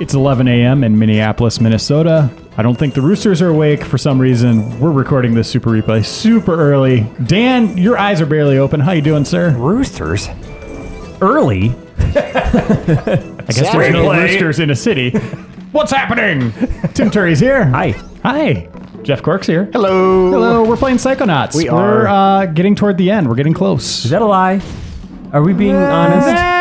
It's 11 a.m. in Minneapolis, Minnesota. I don't think the Roosters are awake for some reason. We're recording this super replay super early. Dan, your eyes are barely open. How you doing, sir? Roosters. Early. I guess there's no roosters in a city. What's happening? Tim Turi's here. Hi. Hi. Jeff Cork's here. Hello. Hello. We're playing Psychonauts. We We're are. uh, getting toward the end. We're getting close. Is that a lie? Are we being honest?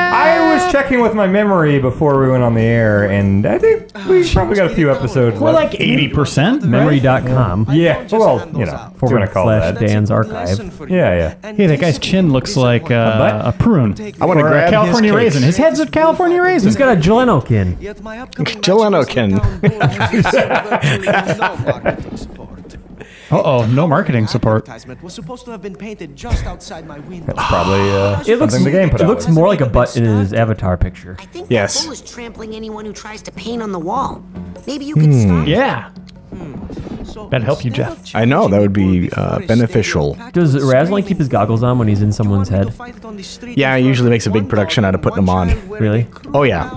I was checking with my memory before we went on the air, and I think we probably got a few episodes We're left. like 80%. right? Memory.com Yeah, well, you know, if you want to call slash that. Dan's archive. Yeah, yeah. Hey, that guy's chin looks like uh, a prune. I want to Or a grab California his raisin. His head's a California raisin. He's got a Jay Leno kin. Jill Enokin. Uh oh, no marketing support. Advertisement was supposed to have been painted just outside my window. Probably uh, It looks. the game put it out. looks more like a butt in his avatar picture. I think Yes. the bull is trampling anyone who tries to paint on the wall. Maybe you could stop. it. Yeah. That'd help you, Jeff. I know, that would be, uh, beneficial. Does Razlan keep his goggles on when he's in someone's head? Yeah, he usually makes a big production out of putting them on. Really? Oh, yeah.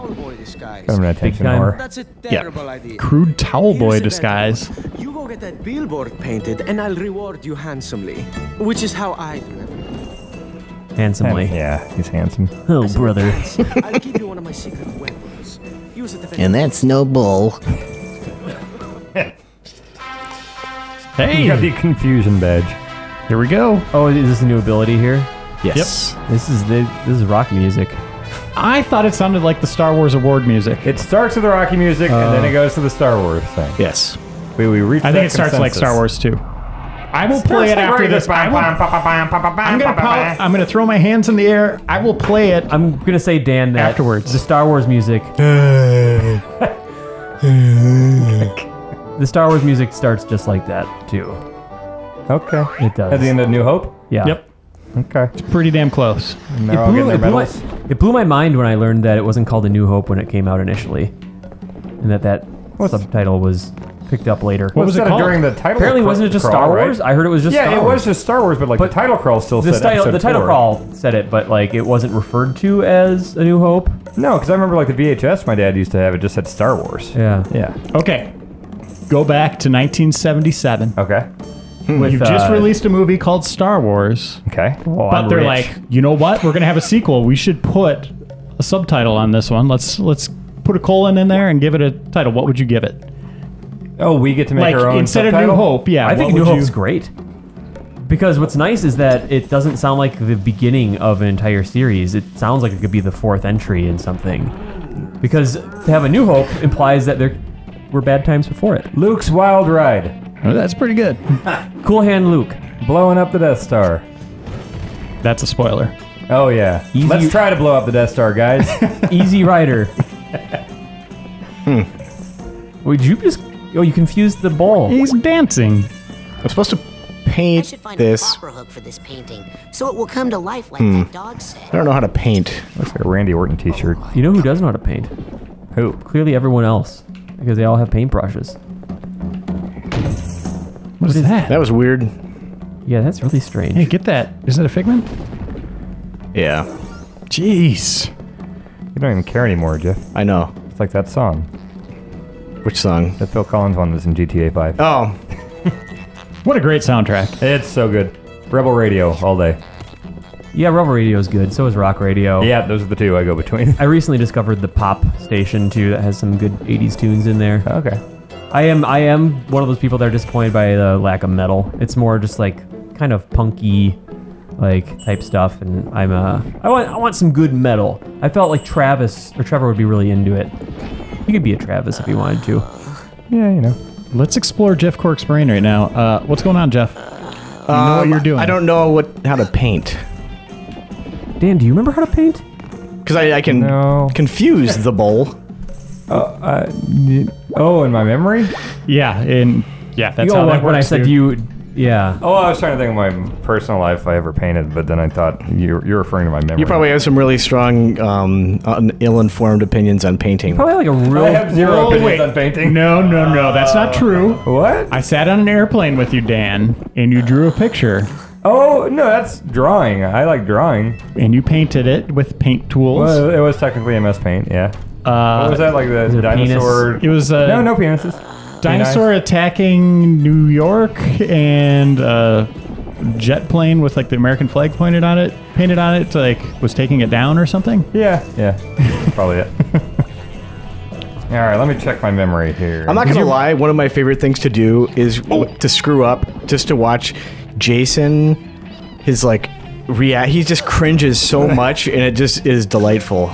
I'm an attention time. whore. That's a Yeah. idea. Crude towel boy disguise. You go get that billboard painted, and I'll reward you handsomely. Which is how I do everything. Handsomely. Yeah, he's handsome. Oh, brother. I'll give you one of my secret weapons. Use it And that's no bull. Hey, You got the confusion badge. here we go. Oh, is this a new ability here? Yes. This is the this is Rocky music. I thought it sounded like the Star Wars award music. It starts with the Rocky music, and then it uh. goes to the Star Wars thing. Yes. We, we reached I think that it starts like consensus. Star Wars too. I will play it after this. I will, I'm gonna pow- I'm gonna throw my hands in the air. I will play it. I'm gonna say Dan that Afterwards. the Star Wars music. the Star Wars music starts just like that too. Okay. It does. At the end of New Hope? Yeah. Yep, Okay. It's pretty damn close. And It they're all blew, getting it, their blew my, medals. it blew my mind when I learned that it wasn't called A New Hope when it came out initially, and that that subtitle was picked up later. What was it called? During the title Apparently, crawl- wasn't it just crawl, Star right? Wars? I heard it was just yeah, Star it Wars. was just Star Wars, but like But the title crawl still the said title. episode The title four. crawl said it, but like it wasn't referred to as A New Hope. No, because I remember like the VHS my dad used to have. It just said Star Wars. Yeah. Yeah. Okay, go back to 1977. Okay. With, You've just uh, released a movie called Star Wars, Okay. oh, but I'm they're rich. like, you know what? We're gonna have a sequel. We should put a subtitle on this one. Let's let's put a colon in there and give it a title. What would you give it? Oh, we get to make Like our own instead of New? Hope, yeah. I think New would Hope's you- great. Because what's nice is that it doesn't sound like the beginning of an entire series. It sounds like it could be the fourth entry in something. Because to have a New Hope implies that there were bad times before it. Luke's Wild Ride. Oh, that's pretty good. Cool Hand Luke. Blowing up the Death Star. That's a spoiler. Oh, yeah. Easy- Let's try to blow up the Death Star, guys. Easy Rider. Hmm. Would you just. Oh, you confused the ball. He's dancing. I'm supposed to I paint should find this. a popper hook for this painting, so it will come to life like Hmm. that dog said. I don't know how to paint. Looks like a Randy Orton t shirt. You know who does know how to paint? Who? Clearly everyone else. Because they all have paintbrushes. What is that? That was weird. Yeah, that's really strange. Hey, get that. Is that a figment? Yeah. Jeez. You don't even care anymore, Jeff. I know. It's like that song. Which song? The Phil Collins one that's in GTA 5. Oh, What a great soundtrack. It's so good. Rebel Radio all day. Yeah, Rebel Radio is good. So is Rock Radio. Yeah, those are the two I go between. I recently discovered the pop station too that has some good 80s tunes in there. okay. I am I am one of those people that are disappointed by the lack of metal. It's more just like kind of punky like type stuff and I'm uh I want I want some good metal. I felt like Travis or Trevor would be really into it. He could be a Travis if he wanted to. Yeah, you know. Let's explore Jeff Cork's brain right now. Uh, what's going on, Jeff? You know what you're doing. I don't know what how to paint Dan, do you remember how to paint? because I, I can No. confuse the bowl. Uh, y- oh, in my memory? Yeah, and yeah, that's you how know, that like when I said dude. you yeah. Oh, I was trying to think of my personal life if I ever painted, but then I thought you're, you're referring to my memory. You probably have some really strong, um, un- ill-informed opinions on painting. Probably like a real I have zero Oh, opinions wait. on painting. No, no, no, that's not true. What? I sat on an airplane with you, Dan, and you drew a picture, Oh, no, that's drawing. I like drawing. and you painted it with paint tools. Well, it was technically MS Paint, yeah. Uh, what was that like the it a dinosaur? It was uh, no, no penises. dinosaur attacking New York and a jet plane with like the American flag pointed on it, painted on it, to, like was taking it down or something. Yeah, yeah, probably it. All right, let me check my memory here. I'm not gonna lie. One of my favorite things to do is to screw up, just to watch Jason. His like react. He just cringes so much, and it just is delightful.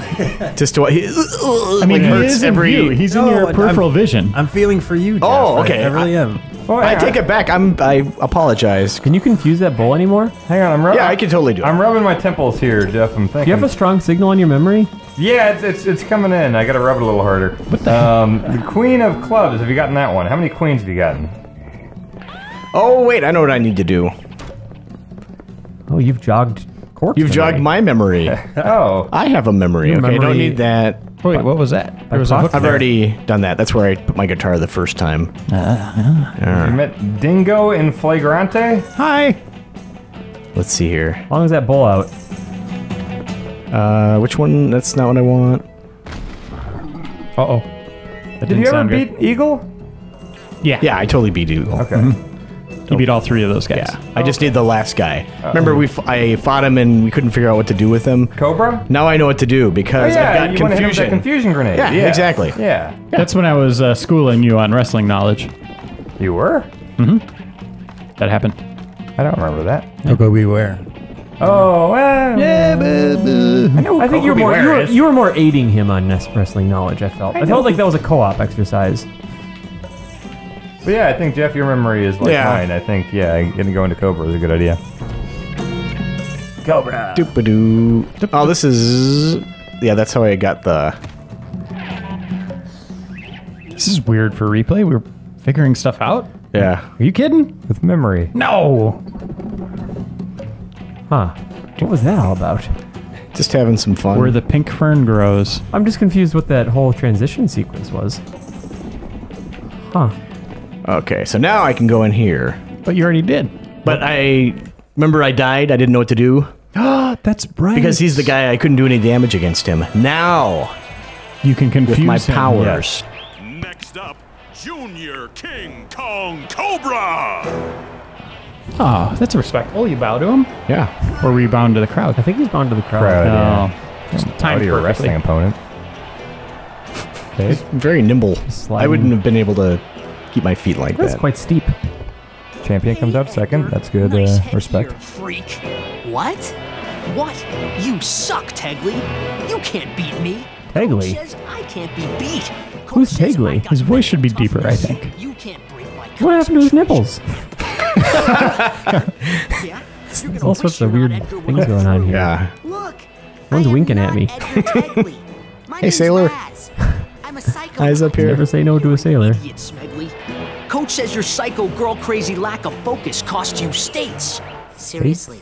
just to he, I mean, he hurts is in every. view. He's in No, your I'm- peripheral vision. I'm feeling for you. Jeff. Oh, I- okay. I, really am. Oh, I hang take it back. I'm. I apologize. Can you confuse that bull anymore? Hang on, I'm rubbing. Yeah, I can totally do it. I'm rubbing my temples here, Jeff. I'm thinking. Do you have a strong signal in your memory? Yeah, it's, it's it's coming in. I gotta rub it a little harder. What the? Um, the Queen of Clubs. Have you gotten that one? How many queens have you gotten? Oh wait, I know what I need to do. Oh, you've jogged corpse. You've memory. jogged my memory. Oh, I have a memory. Your Okay, I don't need that. Wait, what was that? There was a hook I've there. already done that. That's where I put my guitar the first time. you met Dingo in Flagrante. Hi. Let's see here. As long as that bowl out. Uh, which one? That's not what I want. Uh oh. Did you ever beat good. Eagle? Yeah. Yeah, I totally beat you. Okay. You beat all three of those guys. Yeah, I just need the last guy. Remember, we f- I fought him and we couldn't figure out what to do with him. Cobra. Now I know what to do Oh because yeah, I've got you want to hit him with that confusion. confusion grenade. Yeah, exactly. Yeah. That's when I was uh, schooling you on wrestling knowledge. You were? Mhm. That happened. I don't remember that. Coco Beware. Oh, well. Yeah, I know. I think you were more you were, you were more aiding him on Nest wrestling knowledge. I felt. I, know. felt like that was a co-op exercise. But yeah, I think Jeff, your memory is like Yeah. mine. I think yeah, getting going to Cobra is a good idea. Cobra. Doop-a-doo. Oh, this is. Yeah, that's how I got the. This is weird for replay. We're figuring stuff out. Yeah. Are you kidding? With memory. No. Huh. What was that all about? Just having some fun. Where the pink fern grows. I'm just confused what that whole transition sequence was. Huh. Okay, so now I can go in here. But you already did. But I. Remember, I died? I didn't know what to do? That's right. Because he's the guy I couldn't do any damage against him. Now, you can confuse with my him. powers. Next up, Junior King Kong Cobra. Oh, that's respectful. You bow to him, Yeah. or were you bound to the crowd? I think he's bound to the crowd. Crowd. No. yeah. Just How timed to your perfectly. wrestling opponent? Okay. Very nimble. Sliding. I wouldn't have been able to keep my feet like That's that. quite steep. Champion comes out second. That's good Nice uh, respect. here, freak. What? What? You suck, Teglee. You can't beat me. Teglee? Says I can't be beat. Coach Who's says Teglee? His voice should be toughness. deeper, I think. You can't break my What happened to his nipples? Yeah? You're gonna all sorts of weird things going on here. Yeah. Look. One's winking at me. Edgar Teglee. My Hey, sailor. I'm a psycho. Eyes up here. Never say no to a sailor. Idiot, Smegley. Coach says your psycho girl crazy lack of focus cost you states. Seriously.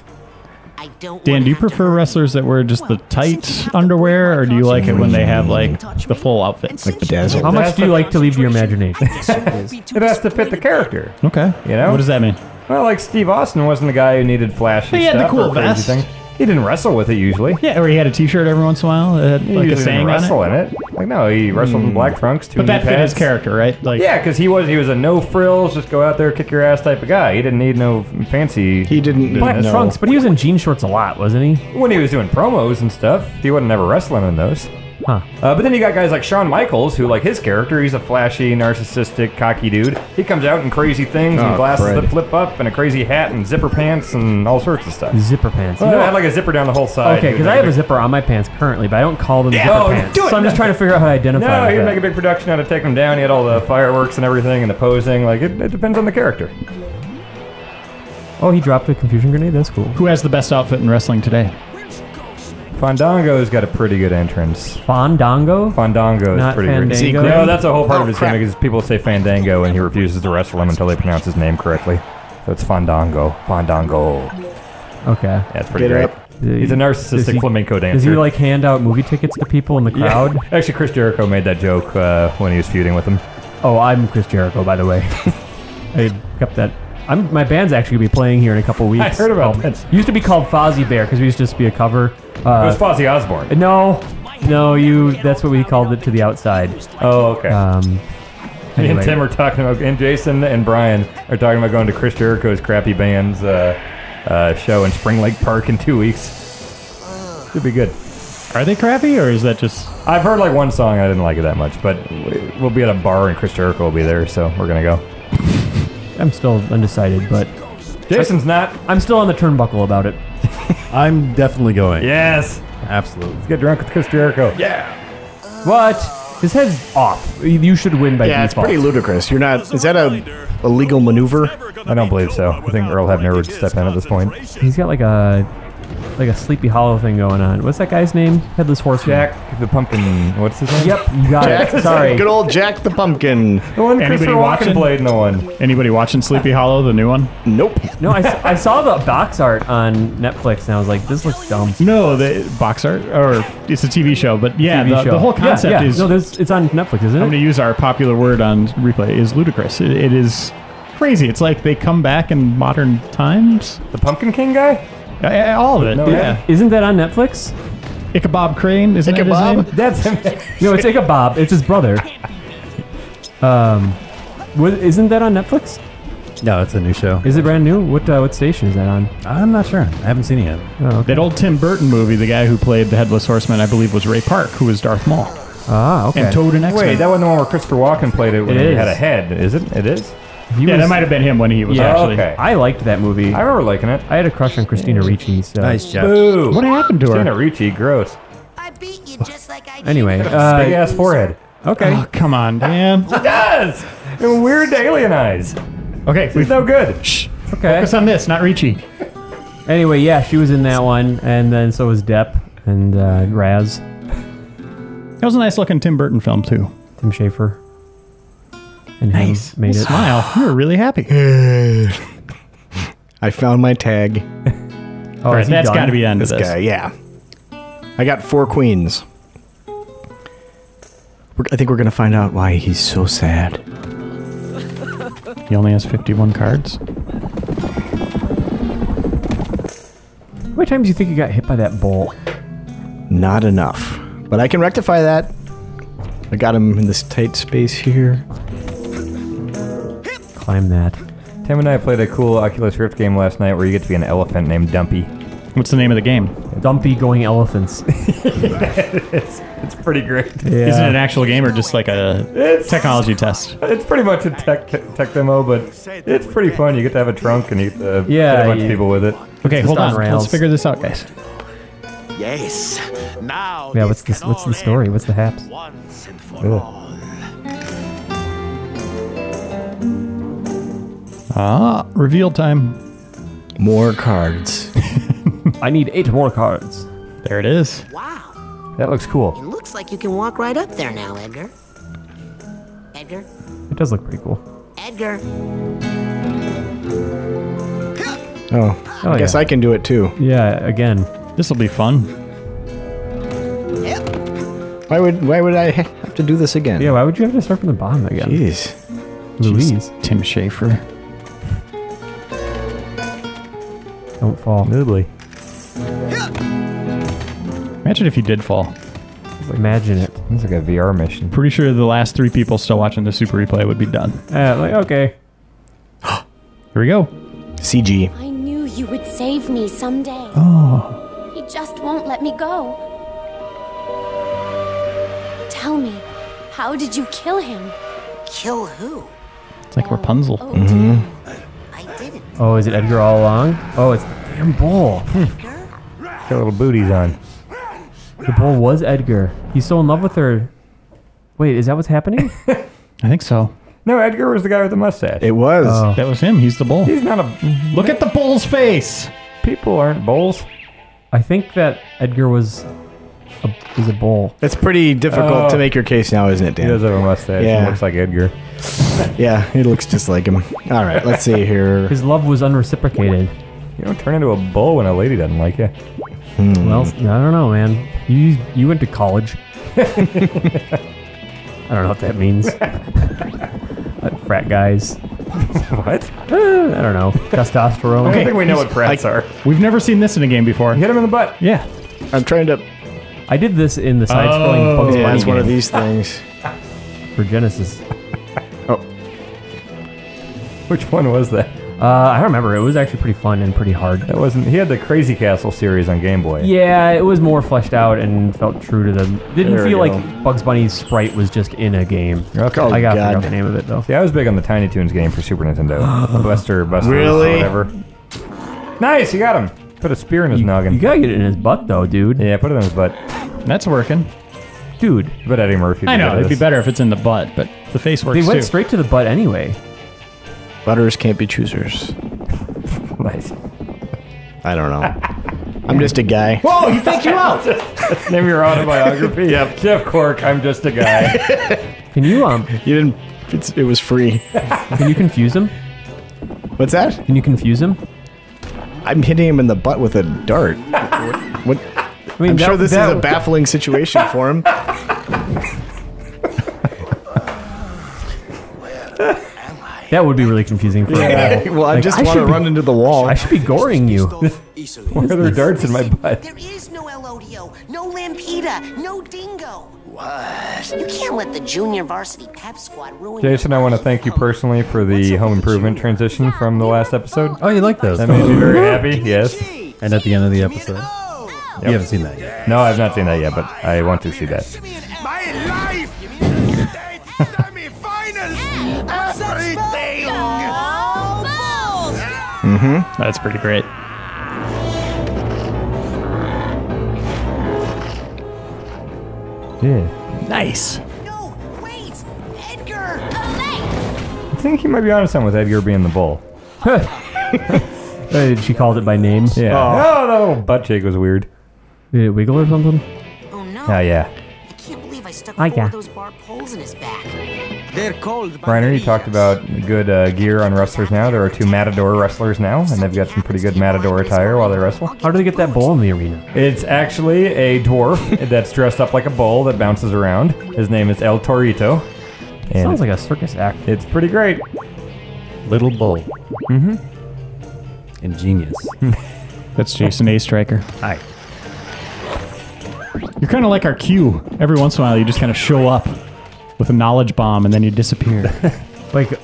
I don't Dan, do you prefer wrestlers that wear just the Well, since tight underwear, or do you like it when they have like the full And outfit? Like you bedazzled. How much do you like to leave to your imagination? I guess you won't be too It has to fit the character. Okay. You know? What does that mean? Well, like Steve Austin wasn't the guy who needed flashy He had the cool or vest. things. He didn't wrestle with it usually. Yeah, or he had a T-shirt every once in a while that had He like a usually saying didn't on wrestle it. in it. Like no, he wrestled in hmm. black trunks, two But that knee fit his character, right? Like, Yeah, because he was he was a no frills, just go out there kick your ass type of guy. He didn't need no fancy. He didn't Black know. trunks, but he was in jean shorts a lot, wasn't he? when he was doing promos and stuff, he wasn't ever wrestling in those. Huh. Uh, but then you got guys like Shawn Michaels, who like his character, he's a flashy, narcissistic, cocky dude. He comes out in crazy things and Oh, glasses crud. that flip up and a crazy hat and zipper pants and all sorts of stuff. Zipper pants. Well, You it know- had like a zipper down the whole side. okay, because I have a zipper on my pants currently, but I don't call them Yeah, zipper oh, pants. do it. So I'm just trying to figure out how to identify No, with he'd that. make a big production out of taking them down. He had all the fireworks and everything and the posing. Like it, it depends on the character. Oh, he dropped a confusion grenade? That's cool. who has the best outfit in wrestling today? Fandango's got a pretty good entrance. Fandango? Fandango is Not pretty Fandango? great. Is No, that's a whole part Oh, of his crap. gimmick is people say Fandango and he refuses to wrestle him until they pronounce his name correctly. So it's Fandango. Fandango. Okay. Yeah, it's pretty Get great. up. He's a Does narcissistic he- flamenco dancer. Does he like hand out movie tickets to people in the Yeah. crowd? Actually, Chris Jericho made that joke uh, when he was feuding with him. Oh, I'm Chris Jericho, by the way. I kept that. I'm my band's actually gonna be playing here in a couple weeks. I heard about called- that. Used to be called Fozzie Bear because we used to just be a cover. It was Uh, Fozzy Osbourne. no, No, you. That's what we called it to the outside. Oh, okay. Um, Me and anyway. Tim are talking about, and Jason and Brian are talking about going to Chris Jericho's Crappy Band's uh, uh, show in Spring Lake Park in two weeks. Should be good. Are they crappy or is that just? I've heard like one song. I didn't like it that much, but we'll be at a bar and Chris Jericho will be there, so we're gonna go. I'm still undecided, but Jason's not. I'm still on the turnbuckle about it. I'm definitely going. Yes. Absolutely. Let's get drunk with Chris Jericho. Yeah. What? His head's off. You should win by Yeah, it's default. pretty ludicrous. You're not. Is that a, a legal maneuver? I don't believe so. I think Earl Hebner would step in at this point. He's got like a like a Sleepy Hollow thing going on. What's that guy's name? Headless Horseman. Jack the Pumpkin. What's his name? Yep, you got Jack, it. Sorry. Good old Jack the Pumpkin. The one Anybody Christopher Walken watching? played in the one. Anybody watching Sleepy Hollow, the new one? Nope. No, I, I saw the box art on Netflix and I was like, this looks dumb. No, the box art, or it's a TV show. But yeah, the, show. the whole concept yeah. is. no, there's, it's on Netflix, isn't it? I'm going to use our popular word on replay is ludicrous. It, it is crazy. It's like they come back in modern times. The Pumpkin King guy? Uh, all of it. No, yeah. Isn't that on Netflix? Ichabod Crane, isn't that Ichabod? his name? That's. No, it's Ichabod. It's his brother. Um, what, isn't that on Netflix? No, it's a new show. Is it brand new? What uh, what station is that on? I'm not sure. I haven't seen it yet. Oh, okay. That old Tim Burton movie, the guy who played the Headless Horseman, I believe, was Ray Park, who was Darth Maul. Ah, okay. And Toad and X-Men. Wait, that wasn't the one where Christopher Walken played it when It he is. had a head, is it? It is? He yeah, was- that might have been him when he was Yeah, actually. okay. I liked that movie. I remember liking it. I had a crush on Christina Ricci. So Nice, job. Boo! What happened to her? Christina Ricci, gross. I beat you just like I did. Anyway, Big uh, ass forehead. okay. Oh, come on, Dan. It does! And weird alien eyes. Okay, It's we've no good. Shh. Okay. Focus on this, not Ricci. Anyway, yeah, she was in that one, and then so was Depp and uh, Raz, That was a nice looking Tim Burton film too. Tim Schafer. And him made it. Smile. we were really happy. I found my tag. Oh, All right, that's got to be the end This of this. guy, yeah. I got four queens. We're, I think we're gonna find out why he's so sad. He only has 51 cards. How many times do you think you got hit by that bull? Not enough, but I can rectify that. I got him in this tight space here. Climb that. Tim and I played a cool Oculus Rift game last night where you get to be an elephant named Dumpy. What's the name of the game? Dumpy going elephants. It's it's pretty great. Yeah. Isn't it an actual game or just like a It's technology test? It's pretty much a tech tech demo, but it's pretty fun. You get to have a trunk and you get Yeah, uh, hit a bunch yeah. of people with it. Okay, Just hold on on. rails. Let's figure this out, guys. Yes. Now. Yeah, what's this? What's the story? What's the haps? Once and for all. Ah, reveal time. More cards. I need eight more cards. There it is. Wow. That looks cool. It looks like you can walk right up there now, Edgar. Edgar? It does look pretty cool. Edgar? Oh, Oh, I guess yeah. I can do it too. Yeah, again. This will be fun. Yep. Why would Why would I have to do this again? Yeah, why would you have to start from the bottom again? Jeez. Louise, Tim Schafer. Don't fall. Noodly. Imagine if you did fall. Imagine it. It's like a VR mission. Pretty sure the last three people still watching the super replay would be done. Uh, like, okay. Here we go. CG. I knew you would save me someday. Oh. He just won't let me go. Tell me, how did you kill him? Kill who? It's like Rapunzel. Oh, I didn't. Oh, is it Edgar all along? Oh, it's the damn bull. Hmm. Got little booties on. the bull was Edgar. He's so in love with her. Wait, is that what's happening? I think so. No, Edgar was the guy with the mustache. It was. Oh. That was him. He's the bull. He's not a. Look at the bull's face. People aren't bulls. I think that Edgar was a, was a bull. It's pretty difficult Oh. to make your case now, isn't it, Dan? He does have a mustache. Yeah. He looks like Edgar. Yeah, it looks just like him. All right, let's see here. His love was unreciprocated. You don't turn into a bull when a lady doesn't like you. Well, I don't know, man. You you went to college. I don't know what that means. Uh, Frat guys. what? Uh, I don't know. Testosterone. I don't think we know what frats are. We've never seen this in a game before. Hit him in the butt. Yeah. I'm trying to. I did this in the side-scrolling Bugs Yeah, Bunny it's one of game these things. for Genesis. Oh. Which one was that? Uh, I don't remember. It was actually pretty fun and pretty hard. That wasn't. He had the Crazy Castle series on Game Boy. Yeah, it was more fleshed out and felt true to the. Didn't There we feel go. like Bugs Bunny's sprite was just in a game. Okay. I got God. out the name of it though. See, I was big on the Tiny Toons game for Super Nintendo. Buster, Buster, Really? or whatever. Nice, you got him. Put a spear in his noggin. You gotta get it in his butt though, dude. yeah, put it in his butt. That's working. Dude, But Eddie Murphy. I did know it'd be this. better if it's in the butt, but the face works they went too. straight to the butt anyway. Butters can't be choosers. Nice. I don't know. I'm just a guy. Whoa! You think you out. Let's name your autobiography. yep. Jeff Cork. I'm just a guy. Can you um? You didn't. It's, it was free. Can you confuse him? What's that? Can you confuse him? I'm hitting him in the butt with a dart. What? I mean, I'm that- sure this that- is a baffling situation for him. That would be really confusing for a wall. well, I Like, just want to run into the wall. I should be goring you. Why are there darts in my butt? There is no El Odio, no Lampita, no Dingo. What? You can't let the junior varsity pep squad ruin Jason, I want to thank you personally for the home improvement transition from the last episode. Oh, you like those? That made me very happy. Yes. And at the end of the episode, you haven't seen that yet. No, I've not seen that yet, but I want to see that. My life! State semi-finals! Everything! Mm-hmm. That's pretty great. Yeah. Nice. No, wait, Edgar. I think he might be onto something with Edgar being the bull. She called it by name. Yeah. Oh, oh. that little butt shake was weird. Did it wiggle or something? Oh no. Oh, yeah. I can't believe I stuck I four got- of those bar poles in his back. They're called Reiner, you talked about good uh, gear on wrestlers now. There are two Matador wrestlers now, and they've got some pretty good Matador attire while they wrestle. How do they get that bull in the arena? It's actually a dwarf that's dressed up like a bull that bounces around. His name is El Torito. And Sounds like a circus act. it's pretty great. Little bull. Mm-hmm. Ingenious. That's Jason A. Striker. Hi. You're kind of like our Q. Every once in a while, you just kind of show up with a knowledge bomb and then you disappear. Like,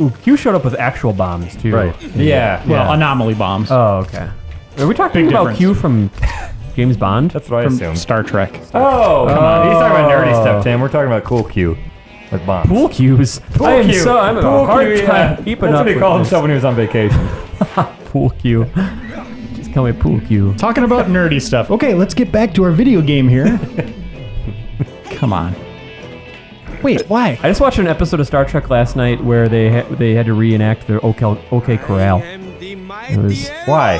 ooh, Q showed up with actual bombs too. Right. Yeah. well, yeah. anomaly bombs Oh, okay. Are we talking Big about difference. Q from James Bond? That's what I from assumed. Star Trek. Oh, come on. He's talking about nerdy Oh. stuff, Tim. We're talking about cool Q with bombs. Pool cues. I am Q. so I'm having Pool a hard Q, time yeah. keeping That's up what he with called this. himself when he was on vacation. Pool cue. Just call me pool cue. Talking about nerdy stuff. Okay, let's get back to our video game here. Come on. Wait, why? I just watched an episode of Star Trek last night where they ha- they had to reenact the OK, OK Corral. It was Why?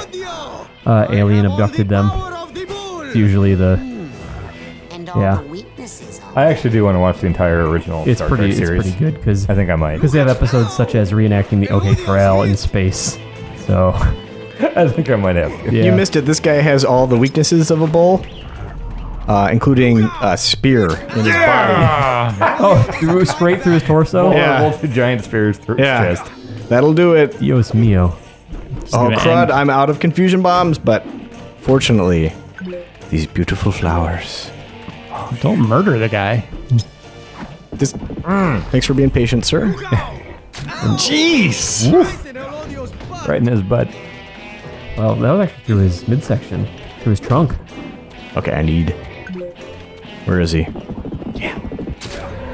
uh, alien abducted them. It's usually the Yeah. the weaknesses of I actually do want to watch the entire original it's Star pretty Trek it's series. pretty good because I think I might. because they have episodes such as reenacting the OK Corral in space. So I think I might have to. yeah, You missed it. This guy has all the weaknesses of a bull, uh, including a spear in his body. oh through straight through his torso. Yeah. Multi giant spears through Yeah. his chest. That'll do it. Dios mio. Oh crud! end. I'm out of confusion bombs, but fortunately, these beautiful flowers. Don't murder the guy. This. Thanks for being patient, sir. Jeez. Right in his butt. Well, that was actually through his midsection, through his trunk. Okay, I need. Where is he? Yeah.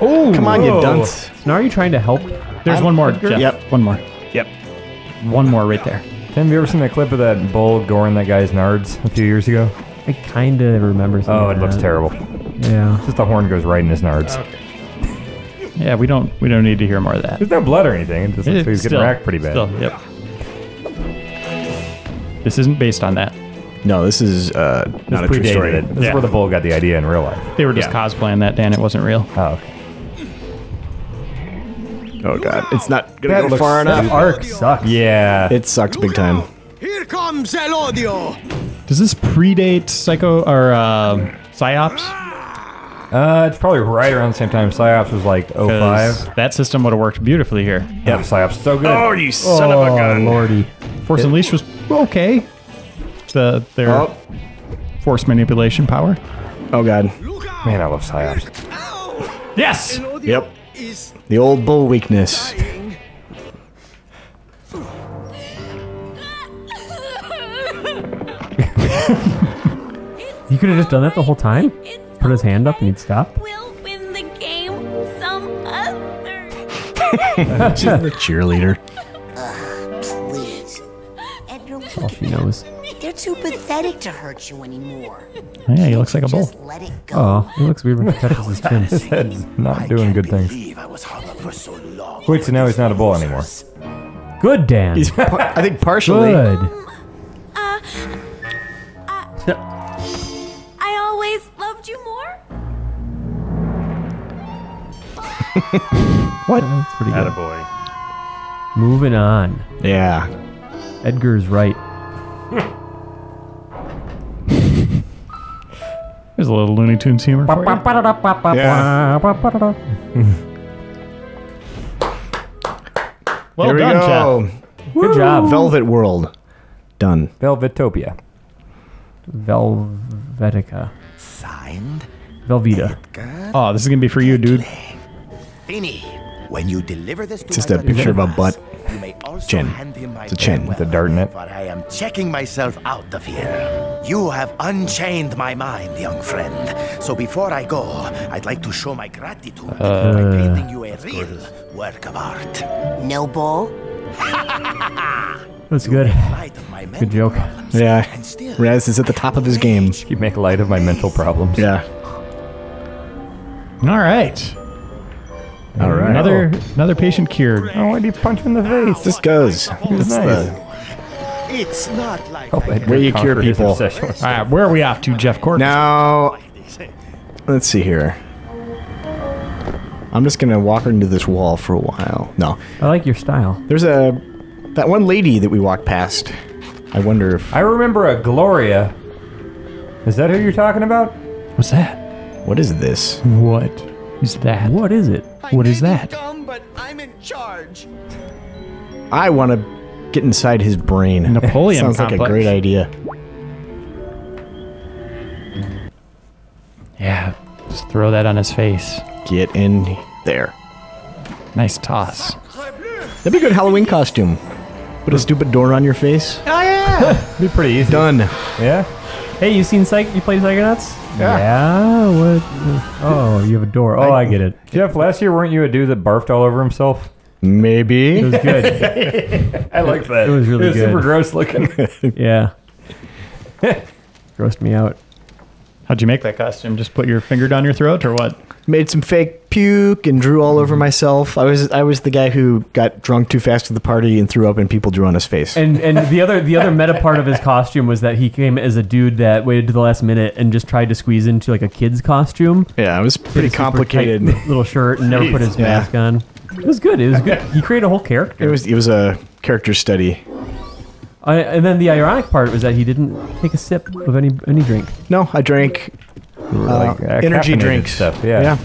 Oh, come on, you dunce. So now are you trying to help? There's I'm one more. Edgar. Jeff. Yep. One more. Yep. One more right there. Tim, have you ever seen that clip of that bull goring that guy's nards a few years ago? I kind of remember. seeing Oh, it looks that. terrible. Yeah. Just the horn goes right in his nards. Yeah, we don't we don't need to hear more of that. There's no blood or anything. It just looks like he's getting Still- racked pretty bad. Still, yep. This isn't based on that. No, this is uh, This not a true predated story. it. This Yeah. is where the bull got the idea in real life. They were just Yeah. cosplaying that, Dan. It wasn't real. Oh, okay. Oh god, it's not gonna That go far stupid. enough. Arc sucks. Yeah. It sucks big time. Here comes El Odio! Does this predate Psycho or uh, Psi-Ops? Uh, it's probably right around the same time Psi-Ops was like 'Cause 05. That system would have worked beautifully here. Yeah, Psi-Ops is so good. Oh, you son of a Oh, gun! lordy. Force Unleashed was okay. The their Oh, force manipulation power. Oh god. Man, I love Psi-Ops. Yes. Yep. The old bull weakness. You could have just done that the whole time. Put his hand up and he'd stop. We'll win the game some other. She's the cheerleader. Edgar, That's all she knows. they're too pathetic to hurt you anymore. Yeah, he looks like a bull. Just let it go. Oh, he looks weird when he touches his chin. His head's not doing good things. So Wait, so now he's not a bull anymore. Good, Dan. He's, par- I think, partially. Good. Uh, I always loved you more. What? That's pretty good. Attaboy. Moving on. Yeah. Edgar's right. There's a little Looney Tunes humor for you. Well Here we done, go. Jeff. Good job. Velvet World. Done. Velvetopia. Velvetica. Signed, Velveeta. Oh, this is gonna be for you, dude. Finny. When you deliver this to just a picture of a butt. You may also Chin. hand It's a chin. farewell, With a dart in it. For I am checking myself out of here. You have unchained my mind, young friend. So before I go, I'd like to show my gratitude Uh, by painting you a real work of art. No bull? That's good. Light of my Good joke. Yeah. And still, Raz is at the top of his game. You make light of my mental problems. Yeah. All right. All right. Another oh. another patient cured. Oh, why'd you punch him in the face? This goes. It's nice. the it's not like Hope I Edgar Where you cure people. All right, where are we off to, Jeff Cork? Now, let's see here. I'm just gonna walk into this wall for a while. No, I like your style. there's a that one lady that we walked past. I wonder if I remember a Gloria. Is that who you're talking about? What's that? what is this? What is that? What is it? What is that? Dumb, but I'm in charge. I want to get inside his brain. Napoleon Sounds like a great idea. Yeah, just throw that on his face. Get in there. Nice toss. That'd be a good Halloween costume. Put a stupid door on your face. Oh yeah. Be pretty easy. Done. Yeah. hey, you seen Psych? You played Psychonauts? Yeah. What? Oh, you have a door. Oh, I get it. Jeff, last year weren't you a dude that barfed all over himself? Maybe. It was good. I like that. It was really it was good. super gross looking. yeah. Grossed me out. How'd you make that costume? Just put your finger down your throat, or what? Made some fake puke and drew all over mm-hmm. myself. I was I was the guy who got drunk too fast at the party and threw up and people drew on his face. And and the other the other meta part of his costume was that he came as a dude that waited to the last minute and just tried to squeeze into like a kid's costume. yeah, it was pretty complicated. little shirt and never put his Yeah. mask on. It was good. It was good. He created a whole character. It was it was a character study. I, and then the ironic part was that he didn't take a sip of any any drink. No, I drank like, uh, uh, energy caffeinated drinks. stuff, yeah. yeah.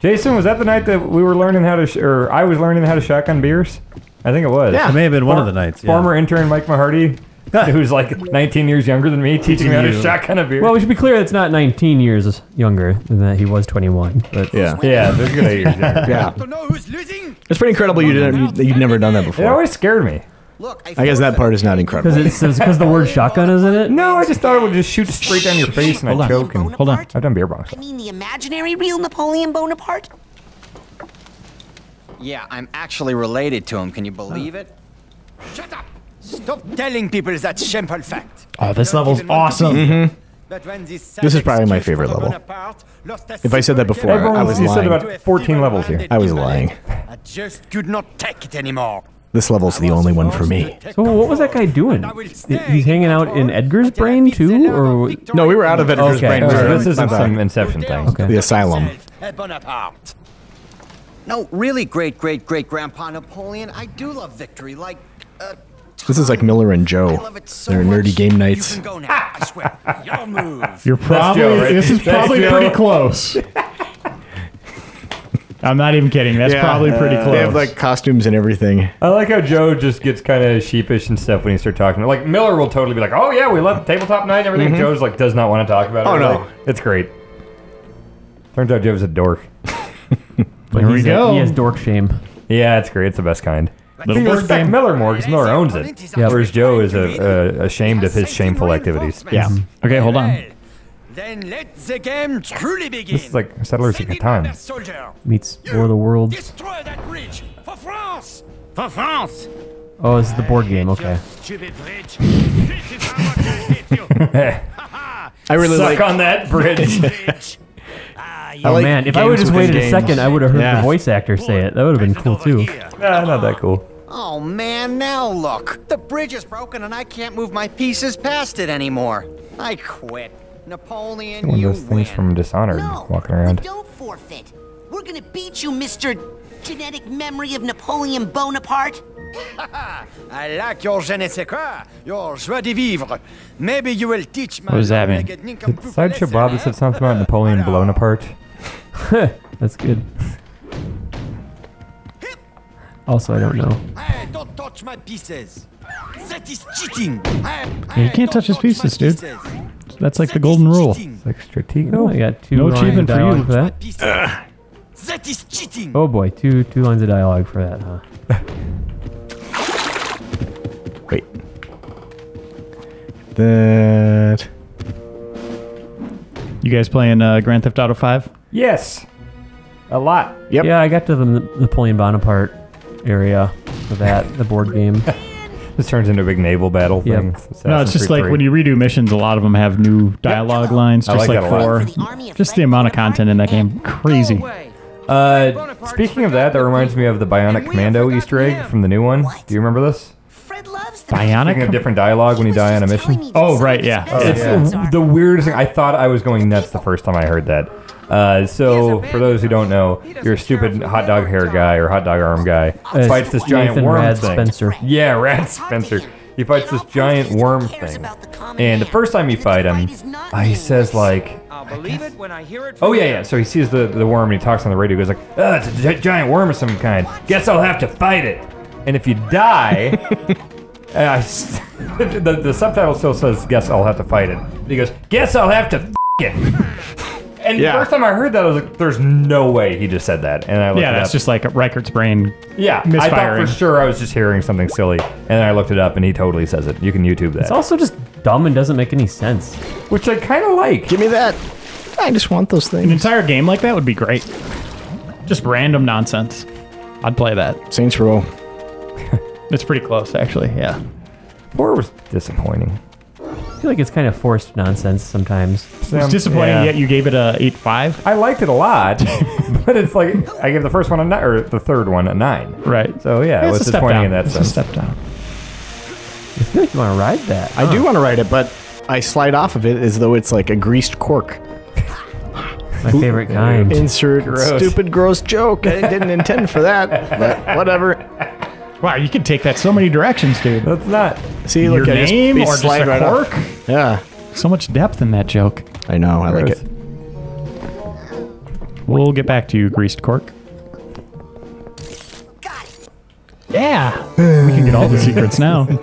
Jason, was that the night that we were learning how to, sh- or I was learning how to shotgun beers? I think it was. Yeah. It may have been one Far- of the nights. Yeah. Former intern Mike Mahardy, who's like 19 years younger than me, teaching me how to shotgun a beer. Well, we should be clear. It's not 19 years younger than that. He was 21. But Yeah. yeah, there's good eight years younger. Yeah. To know who's losing? It's pretty incredible you didn't you, you'd never done that before. It before. always scared me. Look, I guess that part is not incredible. because it's because the word shotgun is in it. No, I just thought it would just shoot straight down your face and I'd choke. And Hold on. I've done beer bongs. I mean the imaginary real Napoleon Bonaparte? Yeah, I'm actually related to him. Can you believe it? Shut up! Stop telling people that shameful fact. Oh, this Don't level's even want to awesome. believe that mm-hmm. when this This is probably my favorite level. Bonaparte lost a If I said that single before, I general was you said lying. to a about 14 levels here. I was lying. I just could not take it anymore. This level's the only one for me. So what was that guy doing? He's hanging out in Edgar's brain too, or No, we were out of Edgar's Okay. brain. We so this isn't some Inception thing. Okay. the asylum. No, really, great great great grandpa Napoleon. I do love victory. Like, uh, This is like Miller and Joe. love it so Their much. nerdy game nights. You can go now. I swear. Your move. You're probably Joe, right? this is probably pretty close. I'm not even kidding. That's Yeah. probably pretty close. They have like costumes and everything. I like how Joe just gets kind of sheepish and stuff when he starts talking. Like Miller will totally be like, "Oh yeah, we love tabletop night and everything." Mhm. Joe's like does not want to talk about it. Oh, no. really. it's great. Turns out Joe's a dork. But Here we he's a- go. he has dork shame. Yeah, it's great. It's the best kind. Little you board respect game. Miller more because Miller owns it, Yep. whereas Joe is uh, uh, ashamed of his shameful activities. yeah. Okay, hold on. Then let the game truly begin. This is like Settlers of Catan. Soldier, Meets War of the Worlds. destroy that bridge for France. For France. Oh, this is the board game. Okay. Stupid bridge. this is how much I hate you. Really Suck like. on that bridge. Bridge. Ah, you Oh like man, if I would games just within waited a second, I would have heard Yeah. the voice actor say it. That would have been cool too. nah, not that cool. Oh man, now look. The bridge is broken and I can't move my pieces past it anymore. I quit. Napoleon, One of those things win. from Dishonored No, walking we around. don't forfeit. We're gonna beat you, Mr. Genetic Memory of Napoleon Bonaparte. I like your je ne sais quoi, your joie de vivre. Maybe you will teach my What does that mean? long-legged Did Sideshow Bob said something about Napoleon blown apart? That's good. Also, I don't know. Hey, don't touch my pieces. That is cheating. Hey, you can't touch his my pieces, dude. Pieces. That's like the golden rule. cheating. Like Oh, I got two No lines achievement for you. for that. Pieces. That is cheating. Oh boy, two two lines of dialogue for that, huh? Wait. That. You guys playing uh, Grand Theft Auto 5? Yes. A lot. Yep. Yeah, I got to the Napoleon Bonaparte area for that, the board game. This turns into a big naval battle Yep. thing. No, it's just Creed like 3. when you redo missions, a lot of them have new dialogue lines, I just like like, that four. For the army Just the amount of content in that game, crazy. Uh, speaking of that, that reminds me of the Bionic Commando Easter egg from the new one. Do you remember this? Fred loves the Speaking of Bionic? different dialogue when you die on a mission. Oh, right, yeah. It's the weirdest thing. I thought I was going nuts the first time I heard that. Uh, so, for those who don't know, you're a stupid hot dog hair guy or hot dog arm guy. Uh, fights this giant Nathan worm Rad thing. Spencer. Yeah, Rad Spencer. He fights this giant worm thing. And the first time you fight him, uh, he says like, I'll believe it when I hear it. Oh yeah, yeah. So he sees the, the worm and he talks on the radio. He goes like, oh, it's a gi- giant worm of some kind. Guess I'll have to fight it." And if you die, and the, the subtitle still says, "Guess I'll have to fight it." And he goes, "Guess I'll have to f- it." And Yeah. the first time I heard that, I was like, "There's no way he just said that." And I looked Yeah, it that's up. just like Ryckert's brain. yeah. I thought for sure I was just hearing something silly, and then I looked it up, and he totally says it. You can YouTube that, It's also just dumb and doesn't make any sense. which I kind of like. Give me that. I just want those things. An entire game like that would be great. Just random nonsense. I'd play that. Saints Row. It's pretty close, actually. Yeah. Four was disappointing. I feel like it's kind of forced nonsense sometimes. It's disappointing, Yeah. yet you gave it a 8.5. I liked it a lot, but it's like I gave the first one a nine, or the third one a nine. Right. So yeah, it It's was a step disappointing down. in that it's sense. a step down. I feel like you want to ride that. I do want to ride it, but I slide off of it as though it's like a greased cork. My favorite kind. Insert Gross. stupid, gross joke. I didn't intend for that, but whatever. Wow, you can take that so many directions, dude. That's not. See, Your look, just, name or just a right cork? Yeah, So much depth in that joke. I know. I like it. We'll get back to you, greased cork. Got it. Yeah. we can get all the secrets now.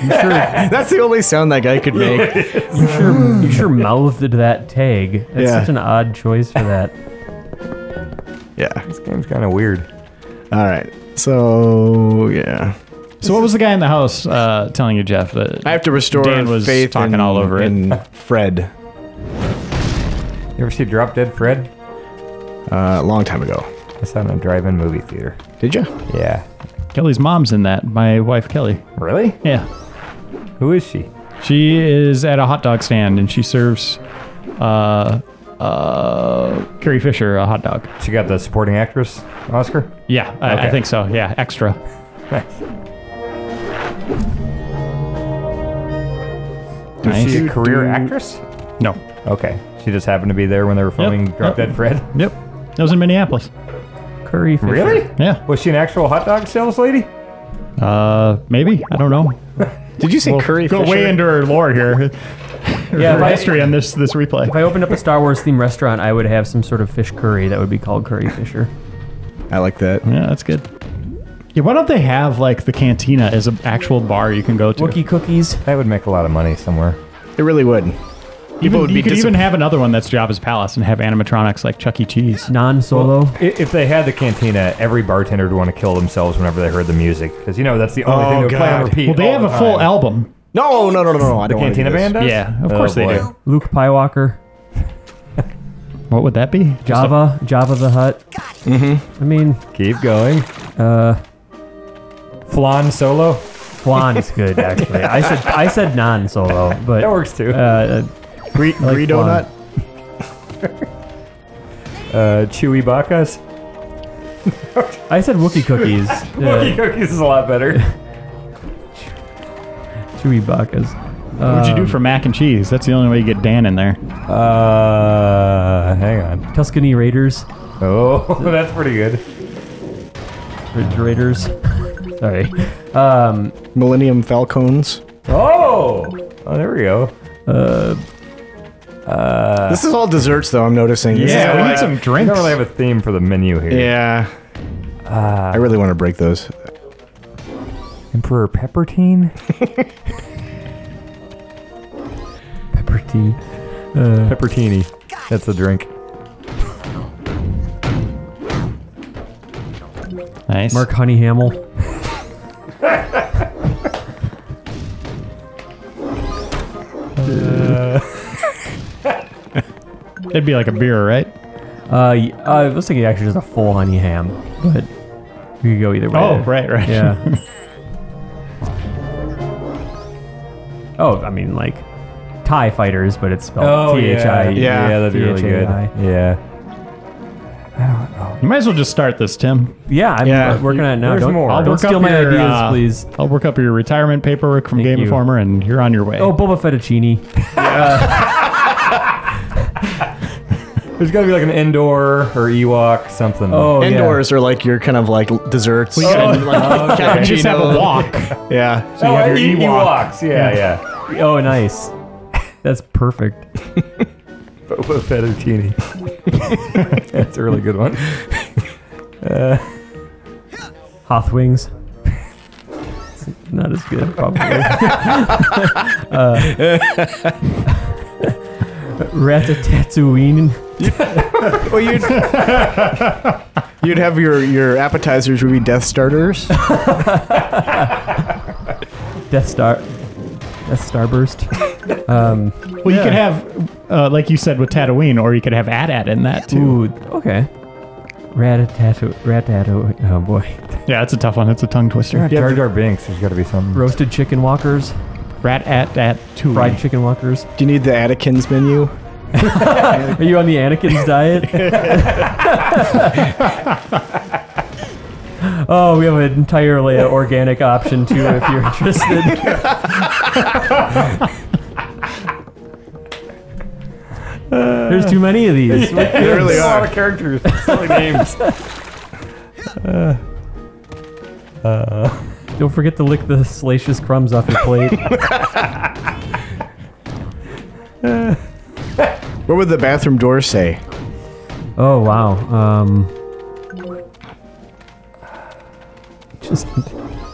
That's the only sound that guy could make. You sure, you sure mouthed that tag. That's Yeah. such an odd choice for that. Yeah. This game's kind of weird. All right. So yeah, So what was the guy in the house uh, telling you, Jeff? That I have to restore Dan was faith talking in, all over it. Fred. You ever see Drop Dead Fred? Uh, a long time ago. I saw it in a drive-in movie theater. Did you? Yeah. Kelly's mom's in that. My wife Kelly. Really? Yeah. Who is she? She is at a hot dog stand and she serves uh, uh, Carrie Fisher a hot dog. She got the supporting actress Oscar. Yeah, I, I think so. Yeah, extra. Nice. Was Nice. she a career actress? No. Okay. She just happened to be there when they were filming Drop Yep. Dead Fred. Yep. That was in Minneapolis. Curry Fisher. Really? Yeah. Was she an actual hot dog sales lady? Uh, maybe. I don't know. Did you say We'll Curry go Fisher? way into her lore here. Yeah, if I- history on this this replay. If I opened up a Star Wars themed restaurant, I would have some sort of fish curry that would be called Curry Fisher. I like that. Yeah, that's good. Yeah, why don't they have like the cantina as an actual bar you can go to? Wookie cookies. That would make a lot of money somewhere. It really would. Even, would you be could even disapp- have another one that's Jabba's Palace and have animatronics like Chuck E. Cheese. Non-solo. I- If they had the cantina, every bartender would want to kill themselves whenever they heard the music because you know that's the only Oh, thing they would play on repeat. Well, they all have the a full time. album. No, no, no, no, no. I The don't wanna cantina band does. Yeah, of Oh, course they do. Luke Piewalker. What would that be? Just a- Java. Java the Hut. Mm-hmm. I mean, Keep going. uh, Flan solo. flan is good actually. I said I said non-solo, but That works too. Uh, Brie, like brie flan. donut. Uh, chewy bacas. I said Wookie cookies. Wookie Uh, cookies is a lot better. Chewy bakas. What'd you do for mac and cheese? That's the only way you get Dan in there. Uh, hang on. Tuscany Raiders. Oh, that's pretty good. Refrigerators. Sorry. Um, Millennium Falcons. Oh, oh, there we go. uh, uh, This is all desserts, though. I'm noticing. This Yeah, is we all need like- some We drinks. don't really have a theme for the menu here. Yeah. I really want to break those. Emperor Peppertine. pepper tea. Uh, Peppertini. That's a drink. Nice. Mark Honeyhamel. It'd be like a beer, right? Uh, uh, I was thinking actually just a full honey ham, but we could go either way. Oh, right, right. Yeah. oh, I mean like Thai fighters, but it's spelled T H I. Oh, yeah, yeah, that'd be really good. T-H-A-I. Yeah. You might as well just start this, Tim. Yeah, I'm Yeah. working on it now. There's don't, more. Don't I'll steal my your, ideas, uh, please. I'll work up your retirement paperwork from Thank Game you. Informer, and you're on your way. Oh, Boba Fettuccine. There's got to be like an indoor or Ewok something. Oh, yeah. Indoors are like your kind of like desserts. Well, you and, gotta- like, You just have a cappuccino. walk. Yeah. So you oh, have your Ewok. Ewoks. Yeah, yeah. Oh, nice. That's perfect. Boba Fettuccine. That's a really good one. Hoth wings. Not as good, probably. uh, Ratatouille. Well, you'd, you'd have your, your appetizers would be Death Starters. Death Star. Death Starburst. Um, Well, you could have, uh, like you said, with Tatooine, or you could have AT-AT in that too. ooh, okay. Ratatouille. Ratatouille. Oh boy. Yeah, it's a tough one. It's a tongue twister. Jar Jar Binks. There's got to be some. Roasted chicken walkers. Rat at at two. Fried chicken walkers. Do you need the Attikins menu? Are you on the Anakin's diet? oh, we have an entirely uh, organic option too if you're interested. There's too many of these. What They really There's a lot of characters. Silly names. Don't forget to lick the salacious crumbs off your plate. What would the bathroom door say? Oh wow. Um, just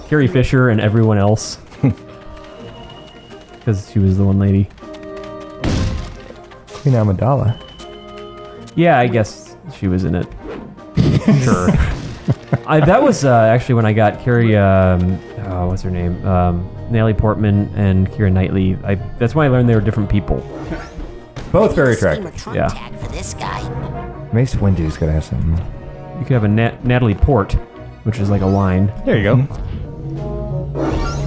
Carrie Fisher and everyone else, because she was the one lady. Queen Amidala. Yeah, I guess she was in it. sure. I, that was uh, actually when I got Carrie. Um, oh, what's her name? Um, Natalie Portman and Keira Knightley. I, that's when I learned they were different people. Both very Steamer attractive. Yeah. tag for this guy. Mace Windu's got to have something. You could have a Nat- Natalie Port, which is like a wine. There you go.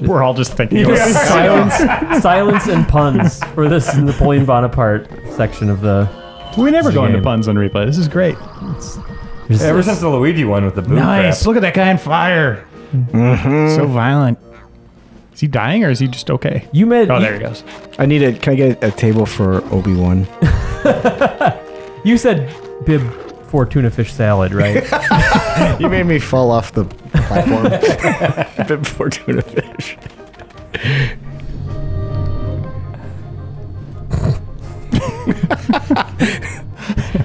We're all just thinking. about it. silence, silence, and puns for this Napoleon Bonaparte section of the. We never go a into game. puns on replay. This is great. there's Ever this- since the Luigi one with the boom Nice. crap. Look at that guy on fire. Mm-hmm. So violent. Is he dying or is he just okay? you made. Oh, there he goes. I need a. Can I get a table for Obi Wan? you said bib for tuna fish salad, right? you made me fall off the platform. before tuna fish.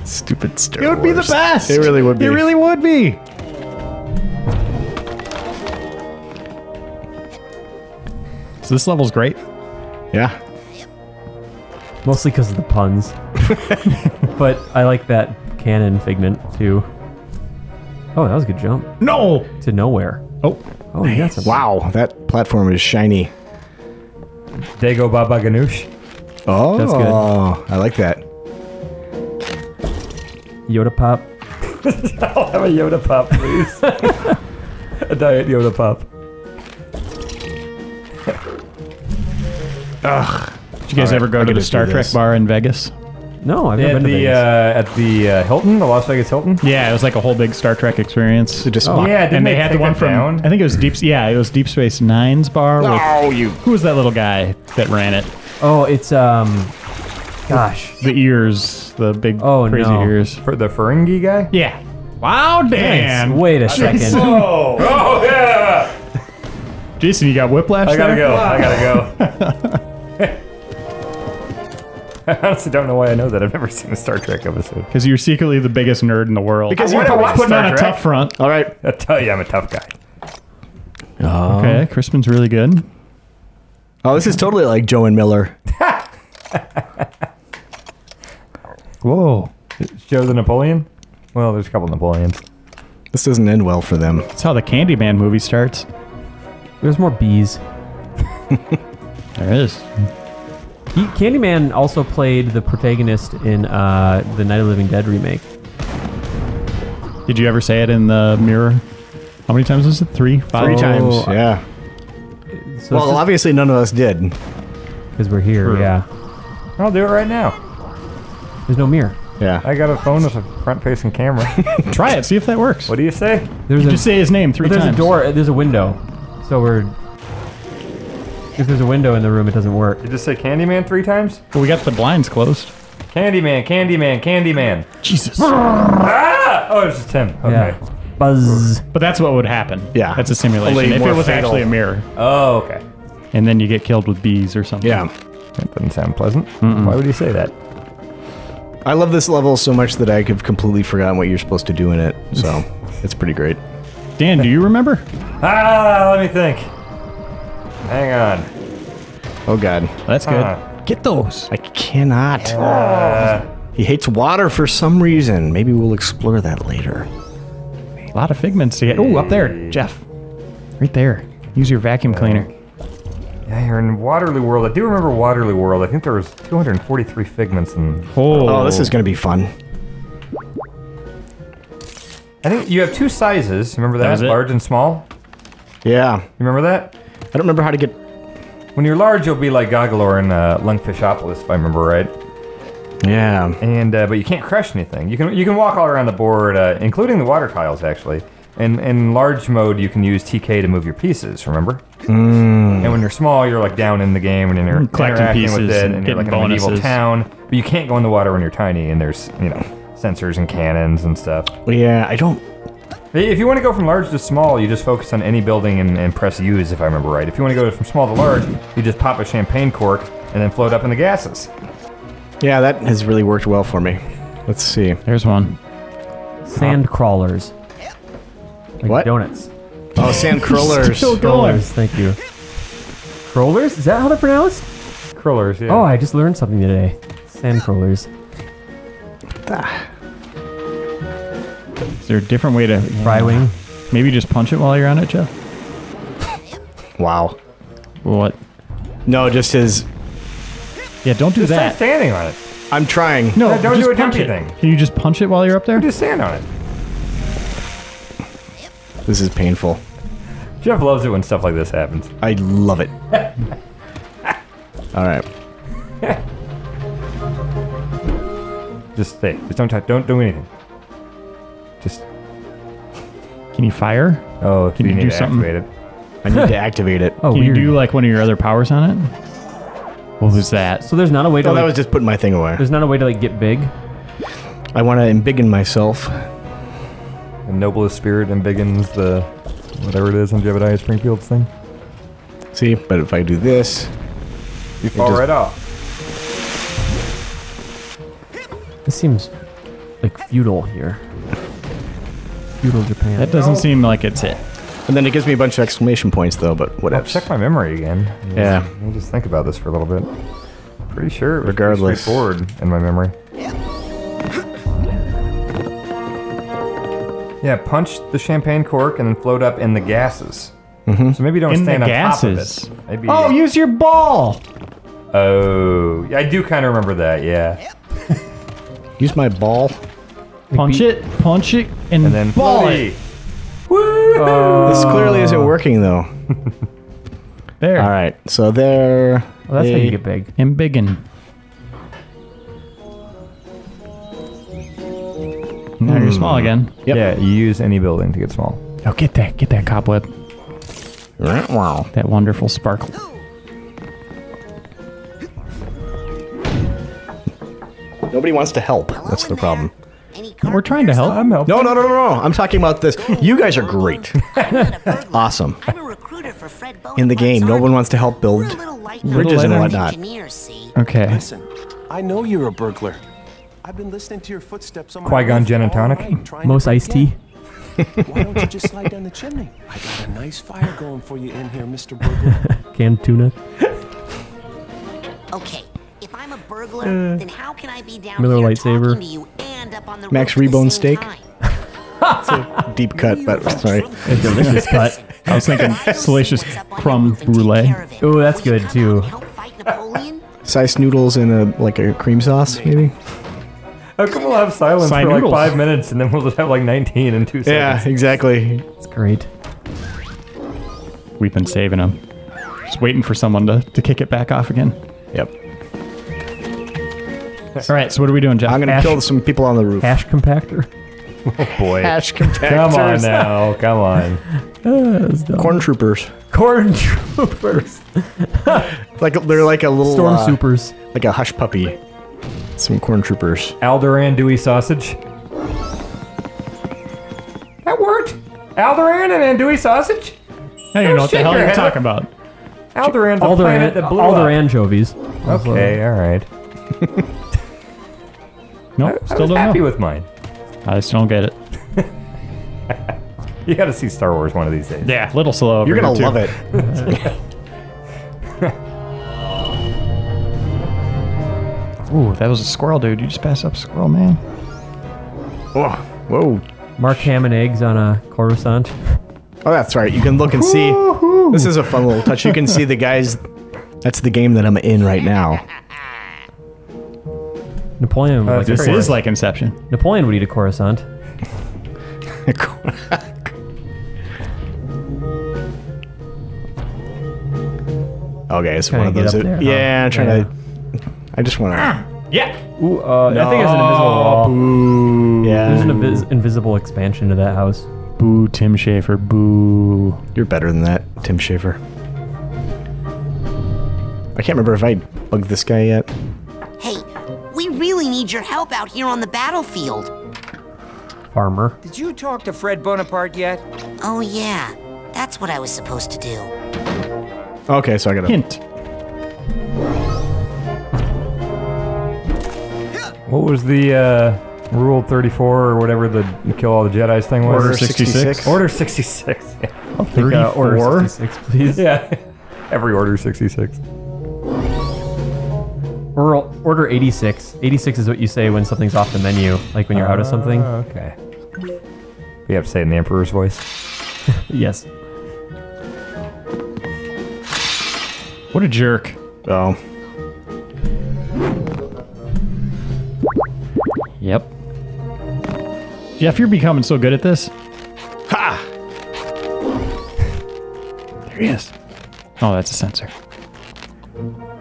Stupid Star It would be the best. It really would be. It really would be. This level's great. Yeah. Mostly because of the puns. but I like that cannon figment too. Oh, that was a good jump. No. To nowhere. Oh. Oh, you got. Wow, that platform is shiny. Dago Baba Ganoush. Oh, That's good. I like that. Yoda pop. I'll have a Yoda pop, please. a diet Yoda pop. Ugh. Did you guys All right, ever go I'm to gonna the Star Trek bar in Vegas? No, I've never At been to the Vegas. uh, at the uh, Hilton, the Las Vegas Hilton. Yeah, it was like a whole big Star Trek experience. just Oh. Yeah, didn't and they, they had the one that from down? I think it was Deep. Yeah, it was Deep Space Nine's bar. with- Oh, you. Who was that little guy that ran it? oh, it's um, gosh. The ears, the big Oh, crazy no. ears. For the Ferengi guy. Yeah. Wow, Dan. Nice. Wait a second. Oh, oh yeah! Jason, you got whiplash. I gotta there? go. I gotta go. I honestly don't know why I know that. I've never seen a Star Trek episode. Because you're secretly the biggest nerd in the world. Because I you're wanna watch putting Star on a Trek. tough front. All right. I tell you, I'm a tough guy. Oh. Okay, Crispin's really good. Oh, this is totally like Joe and Miller. Whoa. Joe the Napoleon. Well, there's a couple Napoleons. This doesn't end well for them. That's how the Candyman movie starts. There's more bees. There is. He, Candyman also played the protagonist in uh, the Night of the Living Dead remake. Did you ever say it in the mirror? How many times was it? Three? Five? Three times. Oh, Yeah. So Well, obviously none of us did. because we're here, True. yeah. I'll do it right now. There's no mirror. Yeah. I got a phone with a front-facing camera. Try it. See if that works. what do you say? There's You a just say his name three but there's times. a door. There's a window. So we're. If there's a window in the room, it doesn't work. Did you just say Candyman three times? Well, we got the blinds closed. Candyman, Candyman, Candyman. Jesus. Ah! Oh, it's just him. Okay. Yeah. Buzz. But that's what would happen. Yeah. That's a simulation. Only if it was fatal. actually a mirror. Oh, okay. And then you get killed with bees or something. Yeah. That doesn't sound pleasant. Why would you say that? I love this level so much that I have completely forgotten what you're supposed to do in it. So it's pretty great. Dan, do you remember? Ah, let me think. Hang on. Oh God. That's good. Huh. Get those. I cannot. Uh, He hates water for some reason. Maybe we'll explore that later. A lot of figments to get. Oh, up there, Jeff. Right there. Use your vacuum cleaner. yeah, you're in Waterloo World. I do remember Waterloo World. I think there was 243 figments, and Oh, Oh, this is gonna be fun. I think you have two sizes. Remember that? was? Large and small. Yeah. You remember that? I don't remember how to get. When you're large, you'll be like Goggalor in uh, Lungfishopolis, if I remember right. Yeah. And uh, but you can't crush anything. You can you can walk all around the board, uh, including the water tiles actually. And in large mode, you can use TK to move your pieces. Remember? And when you're small, you're like down in the game and you're Mm, collecting interacting with it, and and you're like in a medieval town. But you can't go in the water when you're tiny, and there's you know sensors and cannons and stuff. Yeah. I don't. If you want to go from large to small, you just focus on any building and, and press use, if I remember right. If you want to go from small to large, you just pop a champagne cork and then float up in the gases. Yeah, that has really worked well for me. Let's see. There's one. Sand crawlers. Like What? Donuts. Oh, sand crawlers. Still going. Crawlers. Thank you. Crawlers? Is that how they're pronounced? Crawlers, yeah. Oh, I just learned something today. Sand crawlers. Is there a different way to Fry wing. Maybe just punch it while you're on it, Jeff. Wow. What? No, just his. Yeah, don't do just try that. standing on it. I'm trying. No, Yeah, don't just do a punch it. thing. Can you just punch it while you're up there? Just stand on it. This is painful. Jeff loves it when stuff like this happens. I love it. All right. Just stay. Just don't touch. Don't do anything. Just Can you fire? oh, Can you, you need do to something? activate it. I need to activate it. Oh, Can weird. you do like one of your other powers on it? What was that? so there's not a way to. Oh, that was just putting my thing away. there's not a way to like get big. I want to embiggen myself. The noblest spirit embiggens the Whatever it is on Jebediah Springfield's thing. See, but if I do this, You fall just- right off. This seems like futile here. Feudal Japan. That doesn't seem like it's it. and then it gives me a bunch of exclamation points though. But I'll whatever. check my memory again. Yeah. I'll just think about this for a little bit. Pretty sure it was pretty Regardless. straightforward in my memory. Yeah, punch the champagne cork and then float up in the gases. Mm-hmm. So maybe don't In the stand on gases. top of it. Maybe. Oh, use your ball. Oh, yeah, I do kind of remember that. Yeah. Use my ball. Punch it, punch it, and, And then ball floaty. it. This clearly isn't uh. working though. There. All right, so there. Oh, that's how you get big. And biggin. Now you're small hmm. again. Yep. Yeah, you use any building to get small. Oh, get that, get that cobweb. Wow. That wonderful sparkle. Nobody wants to help. That's the problem. We're trying to help. I'm helping. No, no, no, no, no. I'm talking about this. You guys are great. awesome. I'm a recruiter for Fred In the game, no one wants to help build We're a little light bridges and whatnot. engineers. Okay. Listen, I know you're a burglar. I've been listening to your footsteps on my Qui-Gon roof gin and all tonic? night, trying to Most break iced tea. in. Why don't you just slide down the chimney? I got a nice fire going for you in here, Mr. Burglar. Canned tuna. Okay, if I'm a burglar, hmm. then how can I be down Miller here lightsaber. talking to you and up on the Max roof at the Rebone same steak? Deep cut, but sorry. A delicious cut. I was thinking salacious crumb brulee. Oh, that's good too. Help fight Napoleon? Sliced noodles in a like a cream sauce, maybe. How come we'll have silence Side for noodles. like five minutes and then we'll just have like 19 in two seconds? Yeah, exactly. It's great. We've been saving them. Just waiting for someone to, to kick it back off again. Yep. All right, so what are we doing, Jeff? I'm gonna Hash- kill some people on the roof. Ash compactor. Oh boy. Hash compactors. Come on now. Come on. Corn troopers. Corn troopers. Like they're like a little Storm uh, supers. like a hush puppy. Some corn troopers. Alderaan Dewey sausage. That worked. Alderaan and andouille sausage? I don't even know what the hell you're talking about. Alderaan, the Alder, planet that blew Alder up. anchovies. Okay, all right. Nope, I still was don't happy know. with mine. I just don't get it. You got to see Star Wars one of these days. Yeah, little slow. over You're gonna here, love too. it. Ooh, that was a squirrel, dude. You just passed up squirrel, man. Whoa. Whoa. Mark ham and eggs on a coruscant. Oh, that's right. You can look and see. This is a fun little touch. You can see the guys. That's the game that I'm in right now. Napoleon. Would Uh, like This a is like Inception. Napoleon would eat a coruscant. okay, it's Trying one of to get those. up there, huh? yeah, I'm trying Yeah. to. I just want to. Yeah. Ooh, uh, I think there's an invisible wall. Boo. Yeah. There's an invis- invisible expansion to that house. Boo, Tim Schafer. Boo. You're better than that, Tim Schafer. I can't remember if I bugged this guy yet. Hey, we really need your help out here on the battlefield. Farmer. Did you talk to Fred Bonaparte yet? Oh, yeah. That's what I was supposed to do. Okay, so I got a Hint. What was the uh, Rule 34 or whatever the kill all the Jedi's thing was? Order 66. Order 66. Yeah. I'll take uh, order 34? 66, please. yeah. Every order 66. Or order 86. 86 is what you say when something's off the menu, like when you're out of something. Oh, okay. We have to say it in the Emperor's voice. Yes. What a jerk. Oh. Yep. Jeff, you're becoming so good at this. Ha! There he is. Oh, that's a sensor.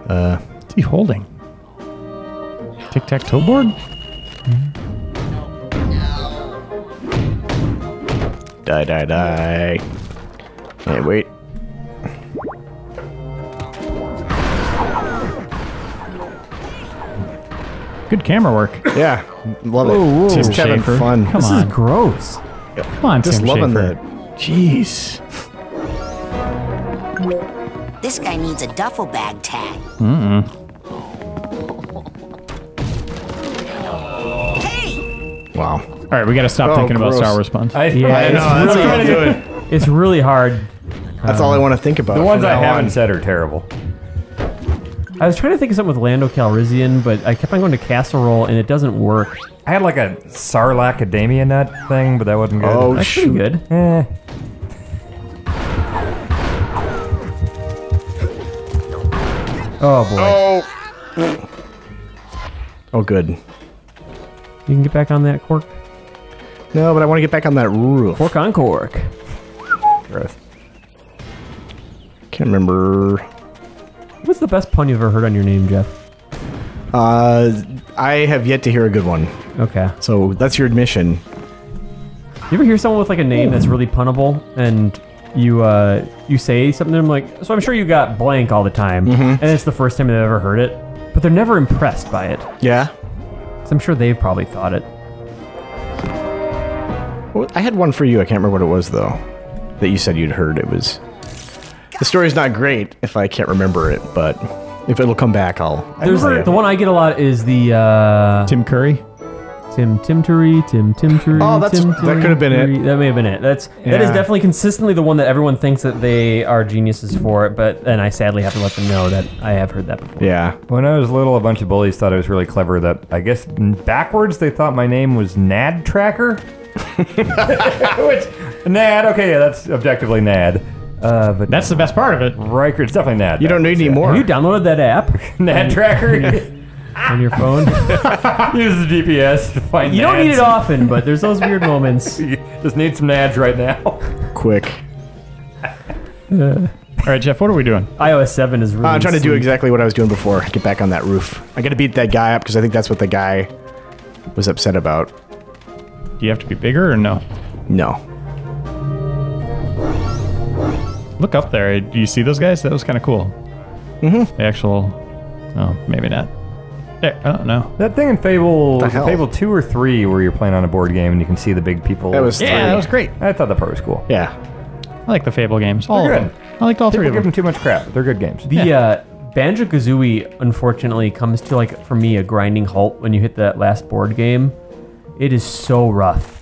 Uh. What's he holding? Tic tac toe board? Mm-hmm. Die, die, die. Hey, wait. Good camera work. Yeah, love it. Whoa, whoa, Just having fun. Come This on. is gross. Come on, Just Tim loving Schafer. the Jeez. This guy needs a duffel bag tag. Mm-mm. Wow. All right, we got to stop Oh, thinking about. Star Wars puns. I, Yeah, I it's know, that's really, what I'm doing. It's really hard. That's all I want to think about. the ones I haven't on. said are terrible. I was trying to think of something with Lando Calrissian, but I kept on going to casserole and it doesn't work. I had like a Sarlacademia nut thing, but that wasn't good. Oh, That's pretty good. Eh. Oh boy. Oh. Oh, good. You can get back on that cork. No, but I want to get back on that roof. Cork on cork. Gross. Can't remember. What's the best pun you've ever heard on your name, Jeff? Uh, I have yet to hear a good one. Okay. So that's your admission. You ever hear someone with like a name that's really punnable and you uh you say something to them like so I'm sure you got blank all the time and it's the first time they've ever heard it, but they're never impressed by it. Yeah. So I'm sure they've probably thought it. Well, I had one for you. I can't remember what it was though. That you said you'd heard. It was. The story's not great if I can't remember it, but if it'll come back, I'll. There's I'll it. the one I get a lot is the uh Tim Curry. Tim Timtery, Tim Timtery. Oh, that's- Tim that could have been it. That may have been it. That's that is Yeah. definitely consistently the one that everyone thinks that they are geniuses for. But and I sadly have to let them know that I have heard that before. Yeah. When I was little, a bunch of bullies thought I was really clever. That I guess backwards they thought my name was Nad Tracker. Which Nad? Okay, yeah, that's objectively Nad. Uh, but That's the best part of it. Riker, it's definitely Nad. You don't need any more. Have you downloaded that app. Nad Tracker on your phone? uses GPS to find. you don't need it often, but there's those weird moments. You Just need some Nads right now. Quick. All right, Jeff, what are we doing? iOS 7 is really. Uh, I'm trying to do sweet. exactly what I was doing before. Get back on that roof. I got to beat that guy up because I think that's what the guy was upset about. Do you have to be bigger or no? No. Look up there. Do you see those guys? That was kind of cool. Mm-hmm. The actual. Oh, maybe not. There. I don't know. That thing in Fable, The hell? Fable two or three, where you're playing on a board game and you can see the big people. That was Yeah, three. that was great. I thought that part was cool. Yeah. I like the Fable games. All They're of good. them. I liked all three People of give them. them too much crap. They're good games. The uh, Banjo Kazooie, unfortunately, comes to like for me a grinding halt when you hit that last board game. It is so rough.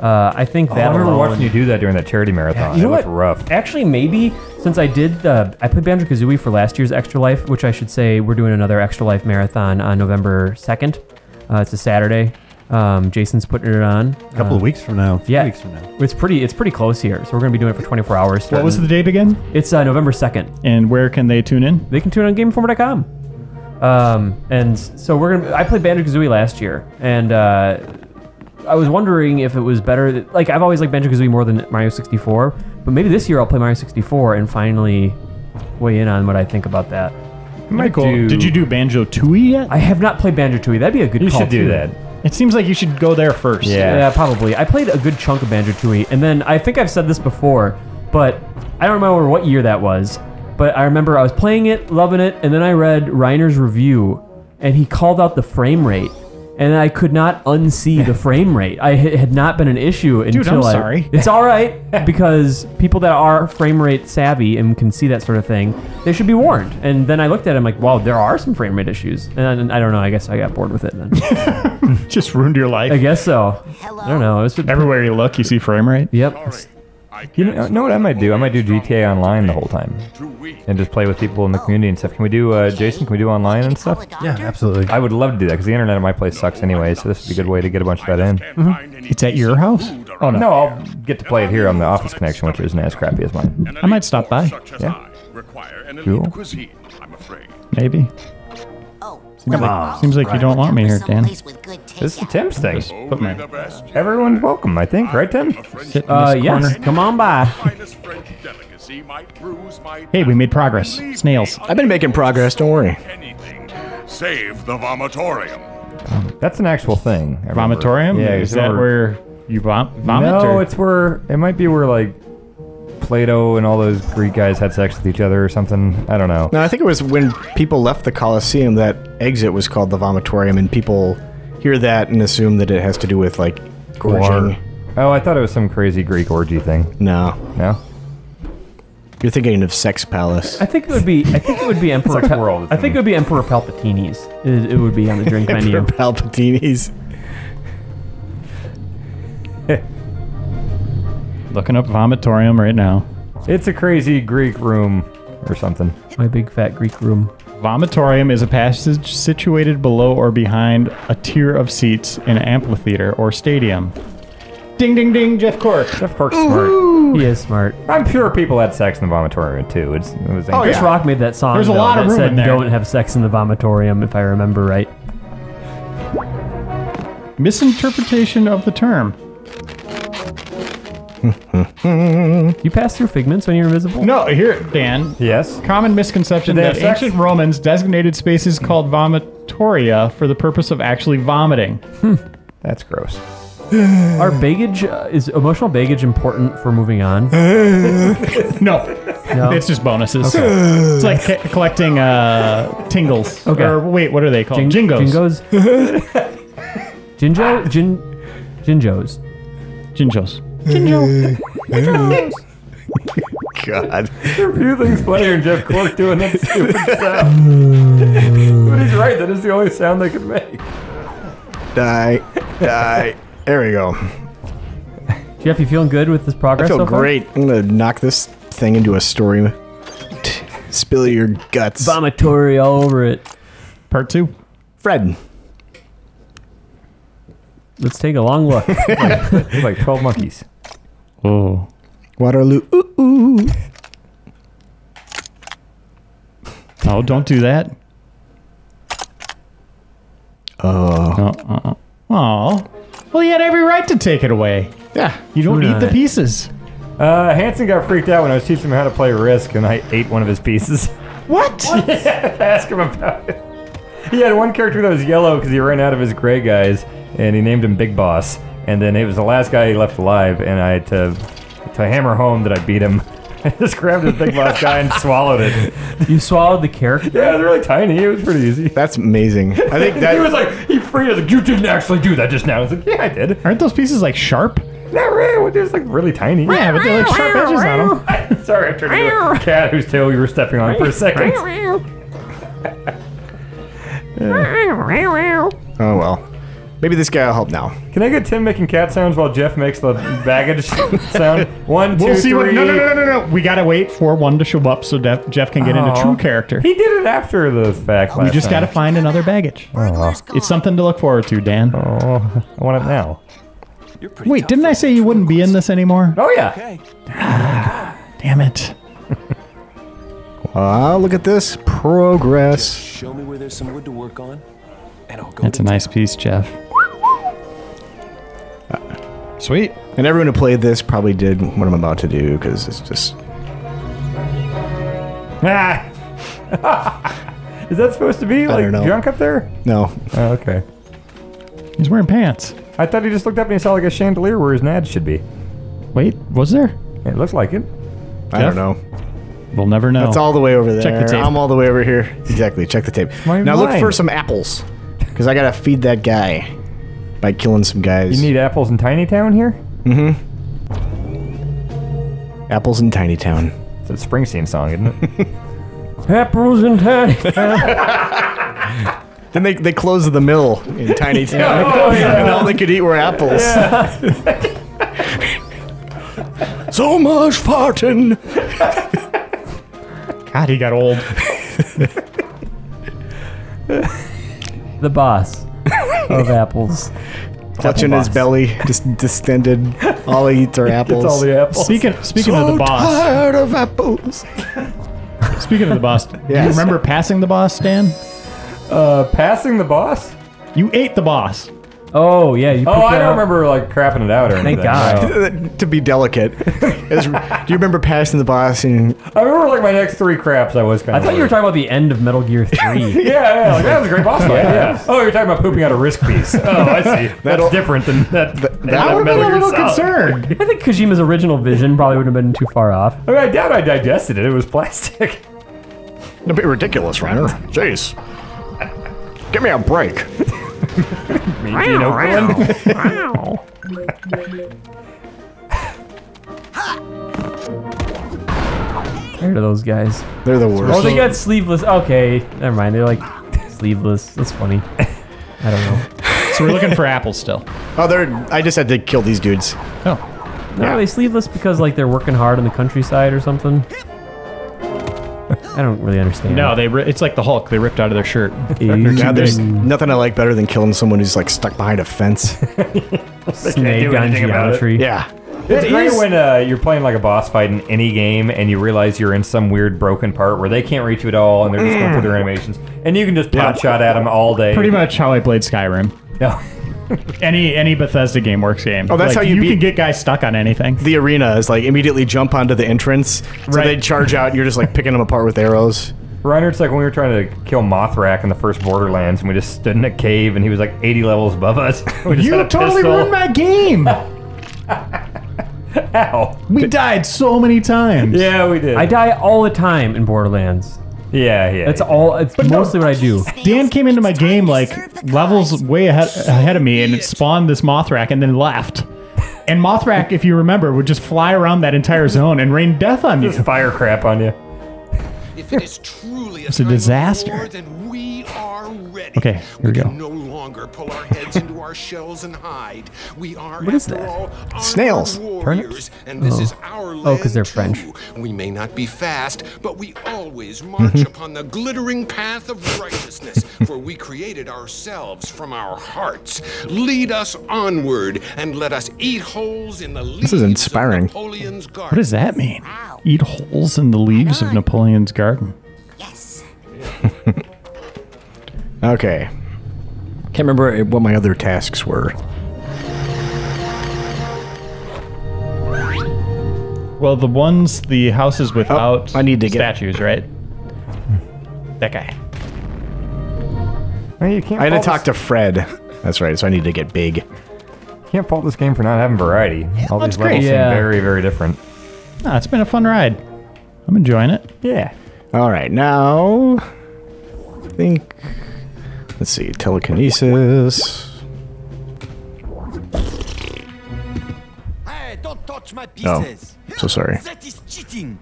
Uh, I think Oh, that I remember alone- watching you do that during that charity marathon. you know it looked what? rough. Actually, maybe since I did the I played Banjo Kazooie for last year's Extra Life, which I should say we're doing another Extra Life marathon on November second. Uh, it's a Saturday. Um, Jason's putting it on. A couple of weeks from now. Three yeah, weeks from now. It's pretty. It's pretty close here, so we're gonna be doing it for 24 hours. What was the starting- date again? It's uh, November second. And where can they tune in? They can tune in on GameInformer.com. Um, and so we're gonna. I played Banjo Kazooie last year, and uh, I was wondering if it was better. That, like I've always liked Banjo Kazooie more than Mario 64, but maybe this year I'll play Mario 64 and finally weigh in on what I think about that. Michael, do- Did you do Banjo Tooie yet? I have not played Banjo Tooie. That'd be a good. You call, should do too. that. It seems like you should go there first. Yeah. Yeah, probably. I played a good chunk of Banjo Tooie, and then I think I've said this before, but I don't remember what year that was. But I remember I was playing it, loving it, and then I read Reiner's review, and he called out the frame rate, and I could not unsee the frame rate. I it had not been an issue until I'm I- sorry. It's all right because people that are frame rate savvy and can see that sort of thing, they should be warned. And then I looked at it, I'm like, wow, there are some frame rate issues, and I, I don't know. I guess I got bored with it then. Just ruined your life. I guess so. I don't know. It was Everywhere you look, you see frame rate. Yep. It's- You know, know what I might do? I might do GTA Online the whole time, and just play with people in the community and stuff. Can we do, uh, Jason? Can we do online and stuff? Yeah, absolutely. I would love to do that because the internet at my place sucks anyway. So this would be a good way to get a bunch of that in. It's at your house? Oh no. No, I'll get to play it here on the Office Connection, which isn't as crappy as mine. I might stop by. Yeah. Cool. elite cuisine, I'm afraid. Maybe. Seems like, seems like you don't want me here, Dan. someplace with good taste. This is Tim's thing. Put my The Everyone's welcome, I think, right, Tim? sit in Uh, this yes. Come on by. finest French delicacy might bruise my Hey, we made progress. Snails. I've been making progress. Don't worry. Save the vomitorium. That's an actual thing. I. Vomitorium? Yeah, Is that where you vom- vomit? No, or? it's where it might be where like Plato and all those Greek guys had sex with each other or something. I don't know. No, I think it was when people left the Colosseum that exit was called the vomitorium, and people hear that and assume that it has to do with like gorging. Oh, I thought it was some crazy Greek orgy thing. No. No. You're thinking of Sex Palace. I think it would be. I think it would be Emperor. Sex Pal- World, I think it would be Emperor Palpatine's. It, it would be on the drink menu. Emperor Palpatine's. Looking up vomitorium right now. It's a crazy Greek room or something. My big fat Greek room. Vomitorium is a passage situated below or behind a tier of seats in an amphitheater or stadium. Ding ding ding, Jeff Cork. Jeff Cork's smart. He is smart. I'm sure people had sex in the vomitorium too. It's, it was Oh, Chris yeah. Rock made that song. There's a though, lot of that room said, in there. Don't have sex in the vomitorium, if I remember right. Misinterpretation of the term. you pass through figments when you're invisible? No, here, Dan. Yes. Common misconception Did they that have sex? ancient Romans designated spaces called vomitoria for the purpose of actually vomiting. That's gross. Our baggage uh, is emotional baggage important for moving on. no. No? It's just bonuses. Okay. It's like ca- collecting uh, tingles. Okay. Or wait, what are they called? Jing- Jingos. Jingos. Jinjo? Jin. Jinjos. Jinjos. Jinjo. God. There are few things funnier than Jeff Cork doing that stupid sound. but he's right. That is the only sound they could make. Die. Die. There we go. Jeff, you feeling good with this progress? I feel so far? great. I'm gonna knock this thing into a story. Spill your guts. Vomitory all over it. Part two. Fred. Let's take a long look. It's like 12 monkeys. Oh. Waterloo. Ooh, ooh. Oh, don't do that. Oh. Oh, uh, oh. Well, he had every right to take it away. Yeah. You don't True eat the pieces. Uh, Hanson got freaked out when I was teaching him how to play Risk, and I ate one of his pieces. What? yeah, ask him about it. He had one character that was yellow because he ran out of his gray guys, and he named him Big Boss. And then it was the last guy he left alive, and I had to to hammer home that I beat him. I just grabbed his Big Boss guy and swallowed it. you swallowed the character? Yeah, it was really tiny. It was pretty easy. That's amazing. I think that he was like, he freed us. Like, you didn't actually do that just now. I was like, yeah, I did. Aren't those pieces like sharp? Not really. They're just like really tiny. Yeah, but they're like sharp edges on them. Sorry, I turned into a cat whose tail you were stepping on for a second. Oh well. Maybe this guy will help now. Can I get Tim making cat sounds while Jeff makes the baggage sound? One, 2 We'll see what. three. No, no, no, no, no, no. We gotta wait for one to show up so Def, Jeff can get into Aw. true character. He did it after the fact. We last just time. gotta find another baggage. Oh. It's something to look forward to, Dan. Oh, I want it now. Wait, didn't I say you wouldn't be in this anymore? Oh yeah. Okay. Ah, damn it. Wow, look at this progress. Show me where there's some wood to work on, and I'll go. That's to a nice piece, Jeff. Sweet. And everyone who played this probably did what I'm about to do because it's just. Ah. Is that supposed to be like don't know. junk up there? No. Oh, okay. He's wearing pants. I thought he just looked up and he saw like a chandelier where his nads should be. Wait, was there? It looks like it. I Jeff? don't know. We'll never know. That's all the way over there. Check the tape. I'm all the way over here. Exactly. Check the tape. my now look mind. for some apples because I gotta feed that guy by killing some guys. You need apples in Tiny Town here? mm-hmm. Apples in Tiny Town. It's a Springsteen song, isn't it? Apples and tiny. Town. Then they they closed the mill in Tiny Town, Oh, yeah. and all they could eat were apples. Yeah. so much farting. God, he got old. the boss of apples. Clutching his boss. belly, just distended. All he eats are apples. It's all the apples. Speaking speaking of the boss, tired of apples. speaking of the boss, do you Yes. remember passing the boss, Dan? Uh, passing the boss? You ate the boss. Oh yeah, you. Oh, I don't remember like crapping it out or anything. Thank God. to be delicate. As- do you remember passing the boss and I remember like my next three craps. I was kind I of. thought you were talking about the end of Metal Gear Three. Yeah, yeah, like, that was a great boss fight. yeah. Oh, you're talking about pooping out a risk piece. Oh, I see. That's different than that. that, I would have been a little Solid. concerned. I think Kojima's original vision probably wouldn't have been too far off. I mean, I doubt I digested it. It was plastic. a bit ridiculous, Reiner. Jeez. Give me a break. Me, Gene Oakland. Tired of those guys. They're the worst. Oh, they got sleeveless. Okay, never mind. They're like sleeveless. That's funny. I don't know. So we're looking for apples still. Oh, they're. I just had to kill these dudes. Oh. No, are they sleeveless because like they're working hard in the countryside or something? I don't really understand. No, they. Ri- it's like the Hulk. They ripped out of their shirt. Yeah, there's nothing I like better than killing someone who's like stuck behind a fence. snake do on anything about it. geometry. yeah. It's It great is- when uh, you're playing like a boss fight in any game and you realize you're in some weird broken part where they can't reach you at all and they're just going through their animations and you can just pot shot at them all day. Pretty much how I played Skyrim. No. Any any Bethesda game works game. Oh, that's Like, how you beat- can get guys stuck on anything. The arena is like immediately jump onto the entrance. So Right. they charge out. And You're just like picking them apart with arrows. Reiner, it's like when we were trying to kill Mothrakk in the first Borderlands and we just stood in a cave and he was like 80 levels above us. we just You had a totally pistol. ruined my game. Ow. We died so many times. Yeah, we did. I die all the time in Borderlands. Yeah, yeah. That's all. It's mostly what I do. Dan came into my game like levels way ahead, ahead of me, and it spawned this Mothrakk, and then left. And Mothrakk, if you remember, would just fly around that entire zone and rain death on you. just fire crap on you. If it is truly a, It's a disaster. war, we are ready. Okay, here we go. no longer pull our heads into our shells and hide. We are, What is that? all, Snails. warriors, and this Oh. is our Oh, they're too. French. We may not be fast, but we always march upon the glittering path of righteousness, for we created ourselves from our hearts. Lead us onward, and let us eat holes in the leaves is inspiring. of Napoleon's garden. What does that mean? Eat holes in the leaves of Napoleon's garden. Yes. Okay. Can't remember what my other tasks were. Well, the ones, the houses without I need to get- statues, right? That guy. Well, you can't I had to fault talk to Fred. That's right. So I need to get big. can't fault this game for not having variety. all that's these levels great. Yeah. seem very, very different. Ah, it's been a fun ride. I'm enjoying it. Yeah. All right, now I think let's see, telekinesis. Hey, don't touch my Oh, so sorry. That is cheating.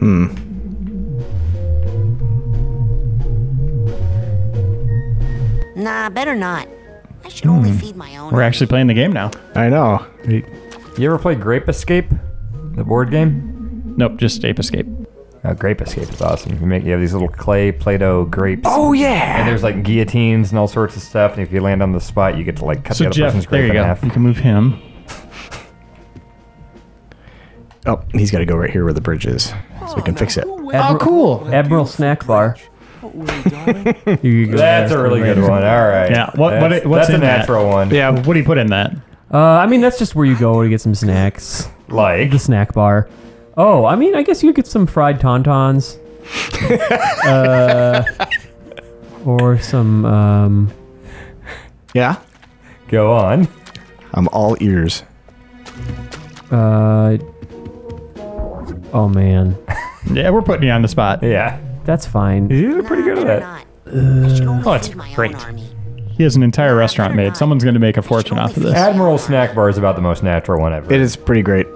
Hmm. Nah, better not. I should only feed my own. We're actually playing the game now. I know. You ever play Grape Escape? The board game? Nope, just Ape Escape. Uh, Grape Escape is awesome. You make you have these little clay Play-Doh grapes. Oh yeah. And there's like guillotines and all sorts of stuff. And if you land on the spot, you get to like cut the So other Jeff, person's there grape you in go. half. You can move him. Oh, he's got to go right here where the bridge is, so we can fix it. Admiral, cool. Admiral Snack Bar. You go That's a really good one. All right. Yeah, what- what- That's, what's that's a in that? natural one. Yeah. What do you put in that? Uh, I mean, that's just where you go to get some snacks. Like The snack bar. Oh, I mean, I guess you could get some fried tauntauns. uh, or some. Um, Yeah. go on. I'm all ears. uh, oh man, Yeah, we're putting you on the spot. Yeah. that's fine. You're pretty good at better that. not. I should only Oh, it's great. He has an entire restaurant made. Someone's going to make a fortune off of this. Admiral Snack Bar is about the most natural one ever. It is pretty great.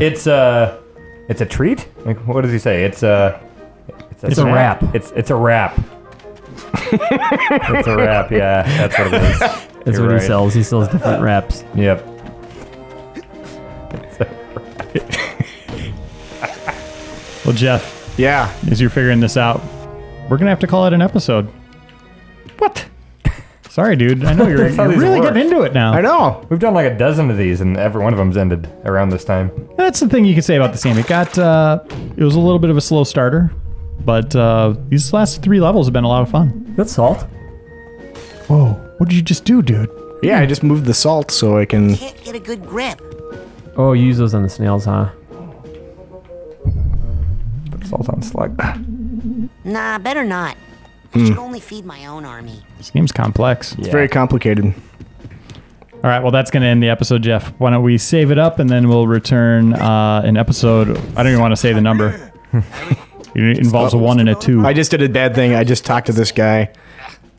It's a, uh, it's a treat. Like what does he say? It's a, it's a, It's a snack? wrap. It's it's a wrap. it's a wrap. Yeah, that's what it is. That's You're what right. he sells. He sells different wraps. Yep. Well, Jeff, Yeah. as you're figuring this out, we're going to have to call it an episode. What? Sorry, dude. I know you're, That's how you're these really work. getting into it now. I know. We've done like a dozen of these, and every one of them's ended around this time. That's the thing you can say about this game. It got, uh, it was a little bit of a slow starter, but uh, these last three levels have been a lot of fun. That's salt. Whoa, what did you just do, dude? Yeah, I just moved the salt so I can. Can't get a good grip. Oh, you use those on the snails, huh? Put salt on slug. Nah, better not. I should only feed my own army. This game's complex. It's very complicated. All right, well, that's going to end the episode, Jeff. Why don't we save it up and then we'll return uh, an episode. I don't even want to say the number. it involves a one and a two. I just did a bad thing. I just talked to this guy,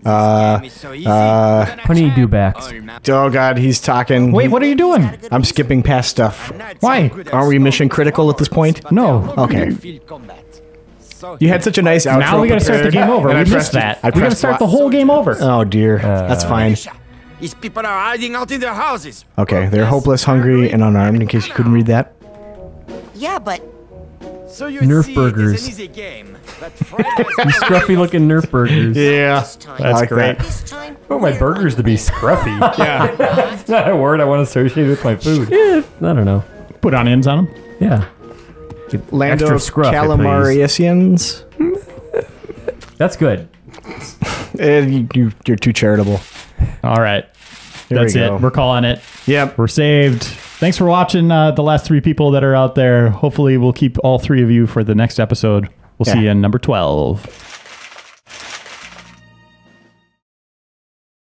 Uh, uh, Honey Dewbacks. oh god, he's talking. Wait, what are you doing? I'm skipping past stuff. Why? Aren't we mission critical at this point? No. Okay. You had such a nice outro. Now we gotta start the game over. We I missed that. I We gotta start the whole game over. Oh dear, that's fine. These people are hiding out in their houses. Okay, they're hopeless, hungry, and unarmed. In case you couldn't read that. Yeah, but So you Nerf see, burgers. is an easy game. But These scruffy looking Nerf burgers. Yeah, That's like great. that. I want my burgers to be scruffy. Yeah. That's not a word I want associated with my food. Eh, I don't know. Put on ends on them. Yeah. Land Extra scruff, Calamarians. That's good. Eh, you, you, you're too charitable. All right. Here That's we it. We're calling it. Yep. We're saved. Thanks for watching uh, the last three people that are out there. Hopefully, we'll keep all three of you for the next episode. We'll see you in number 12.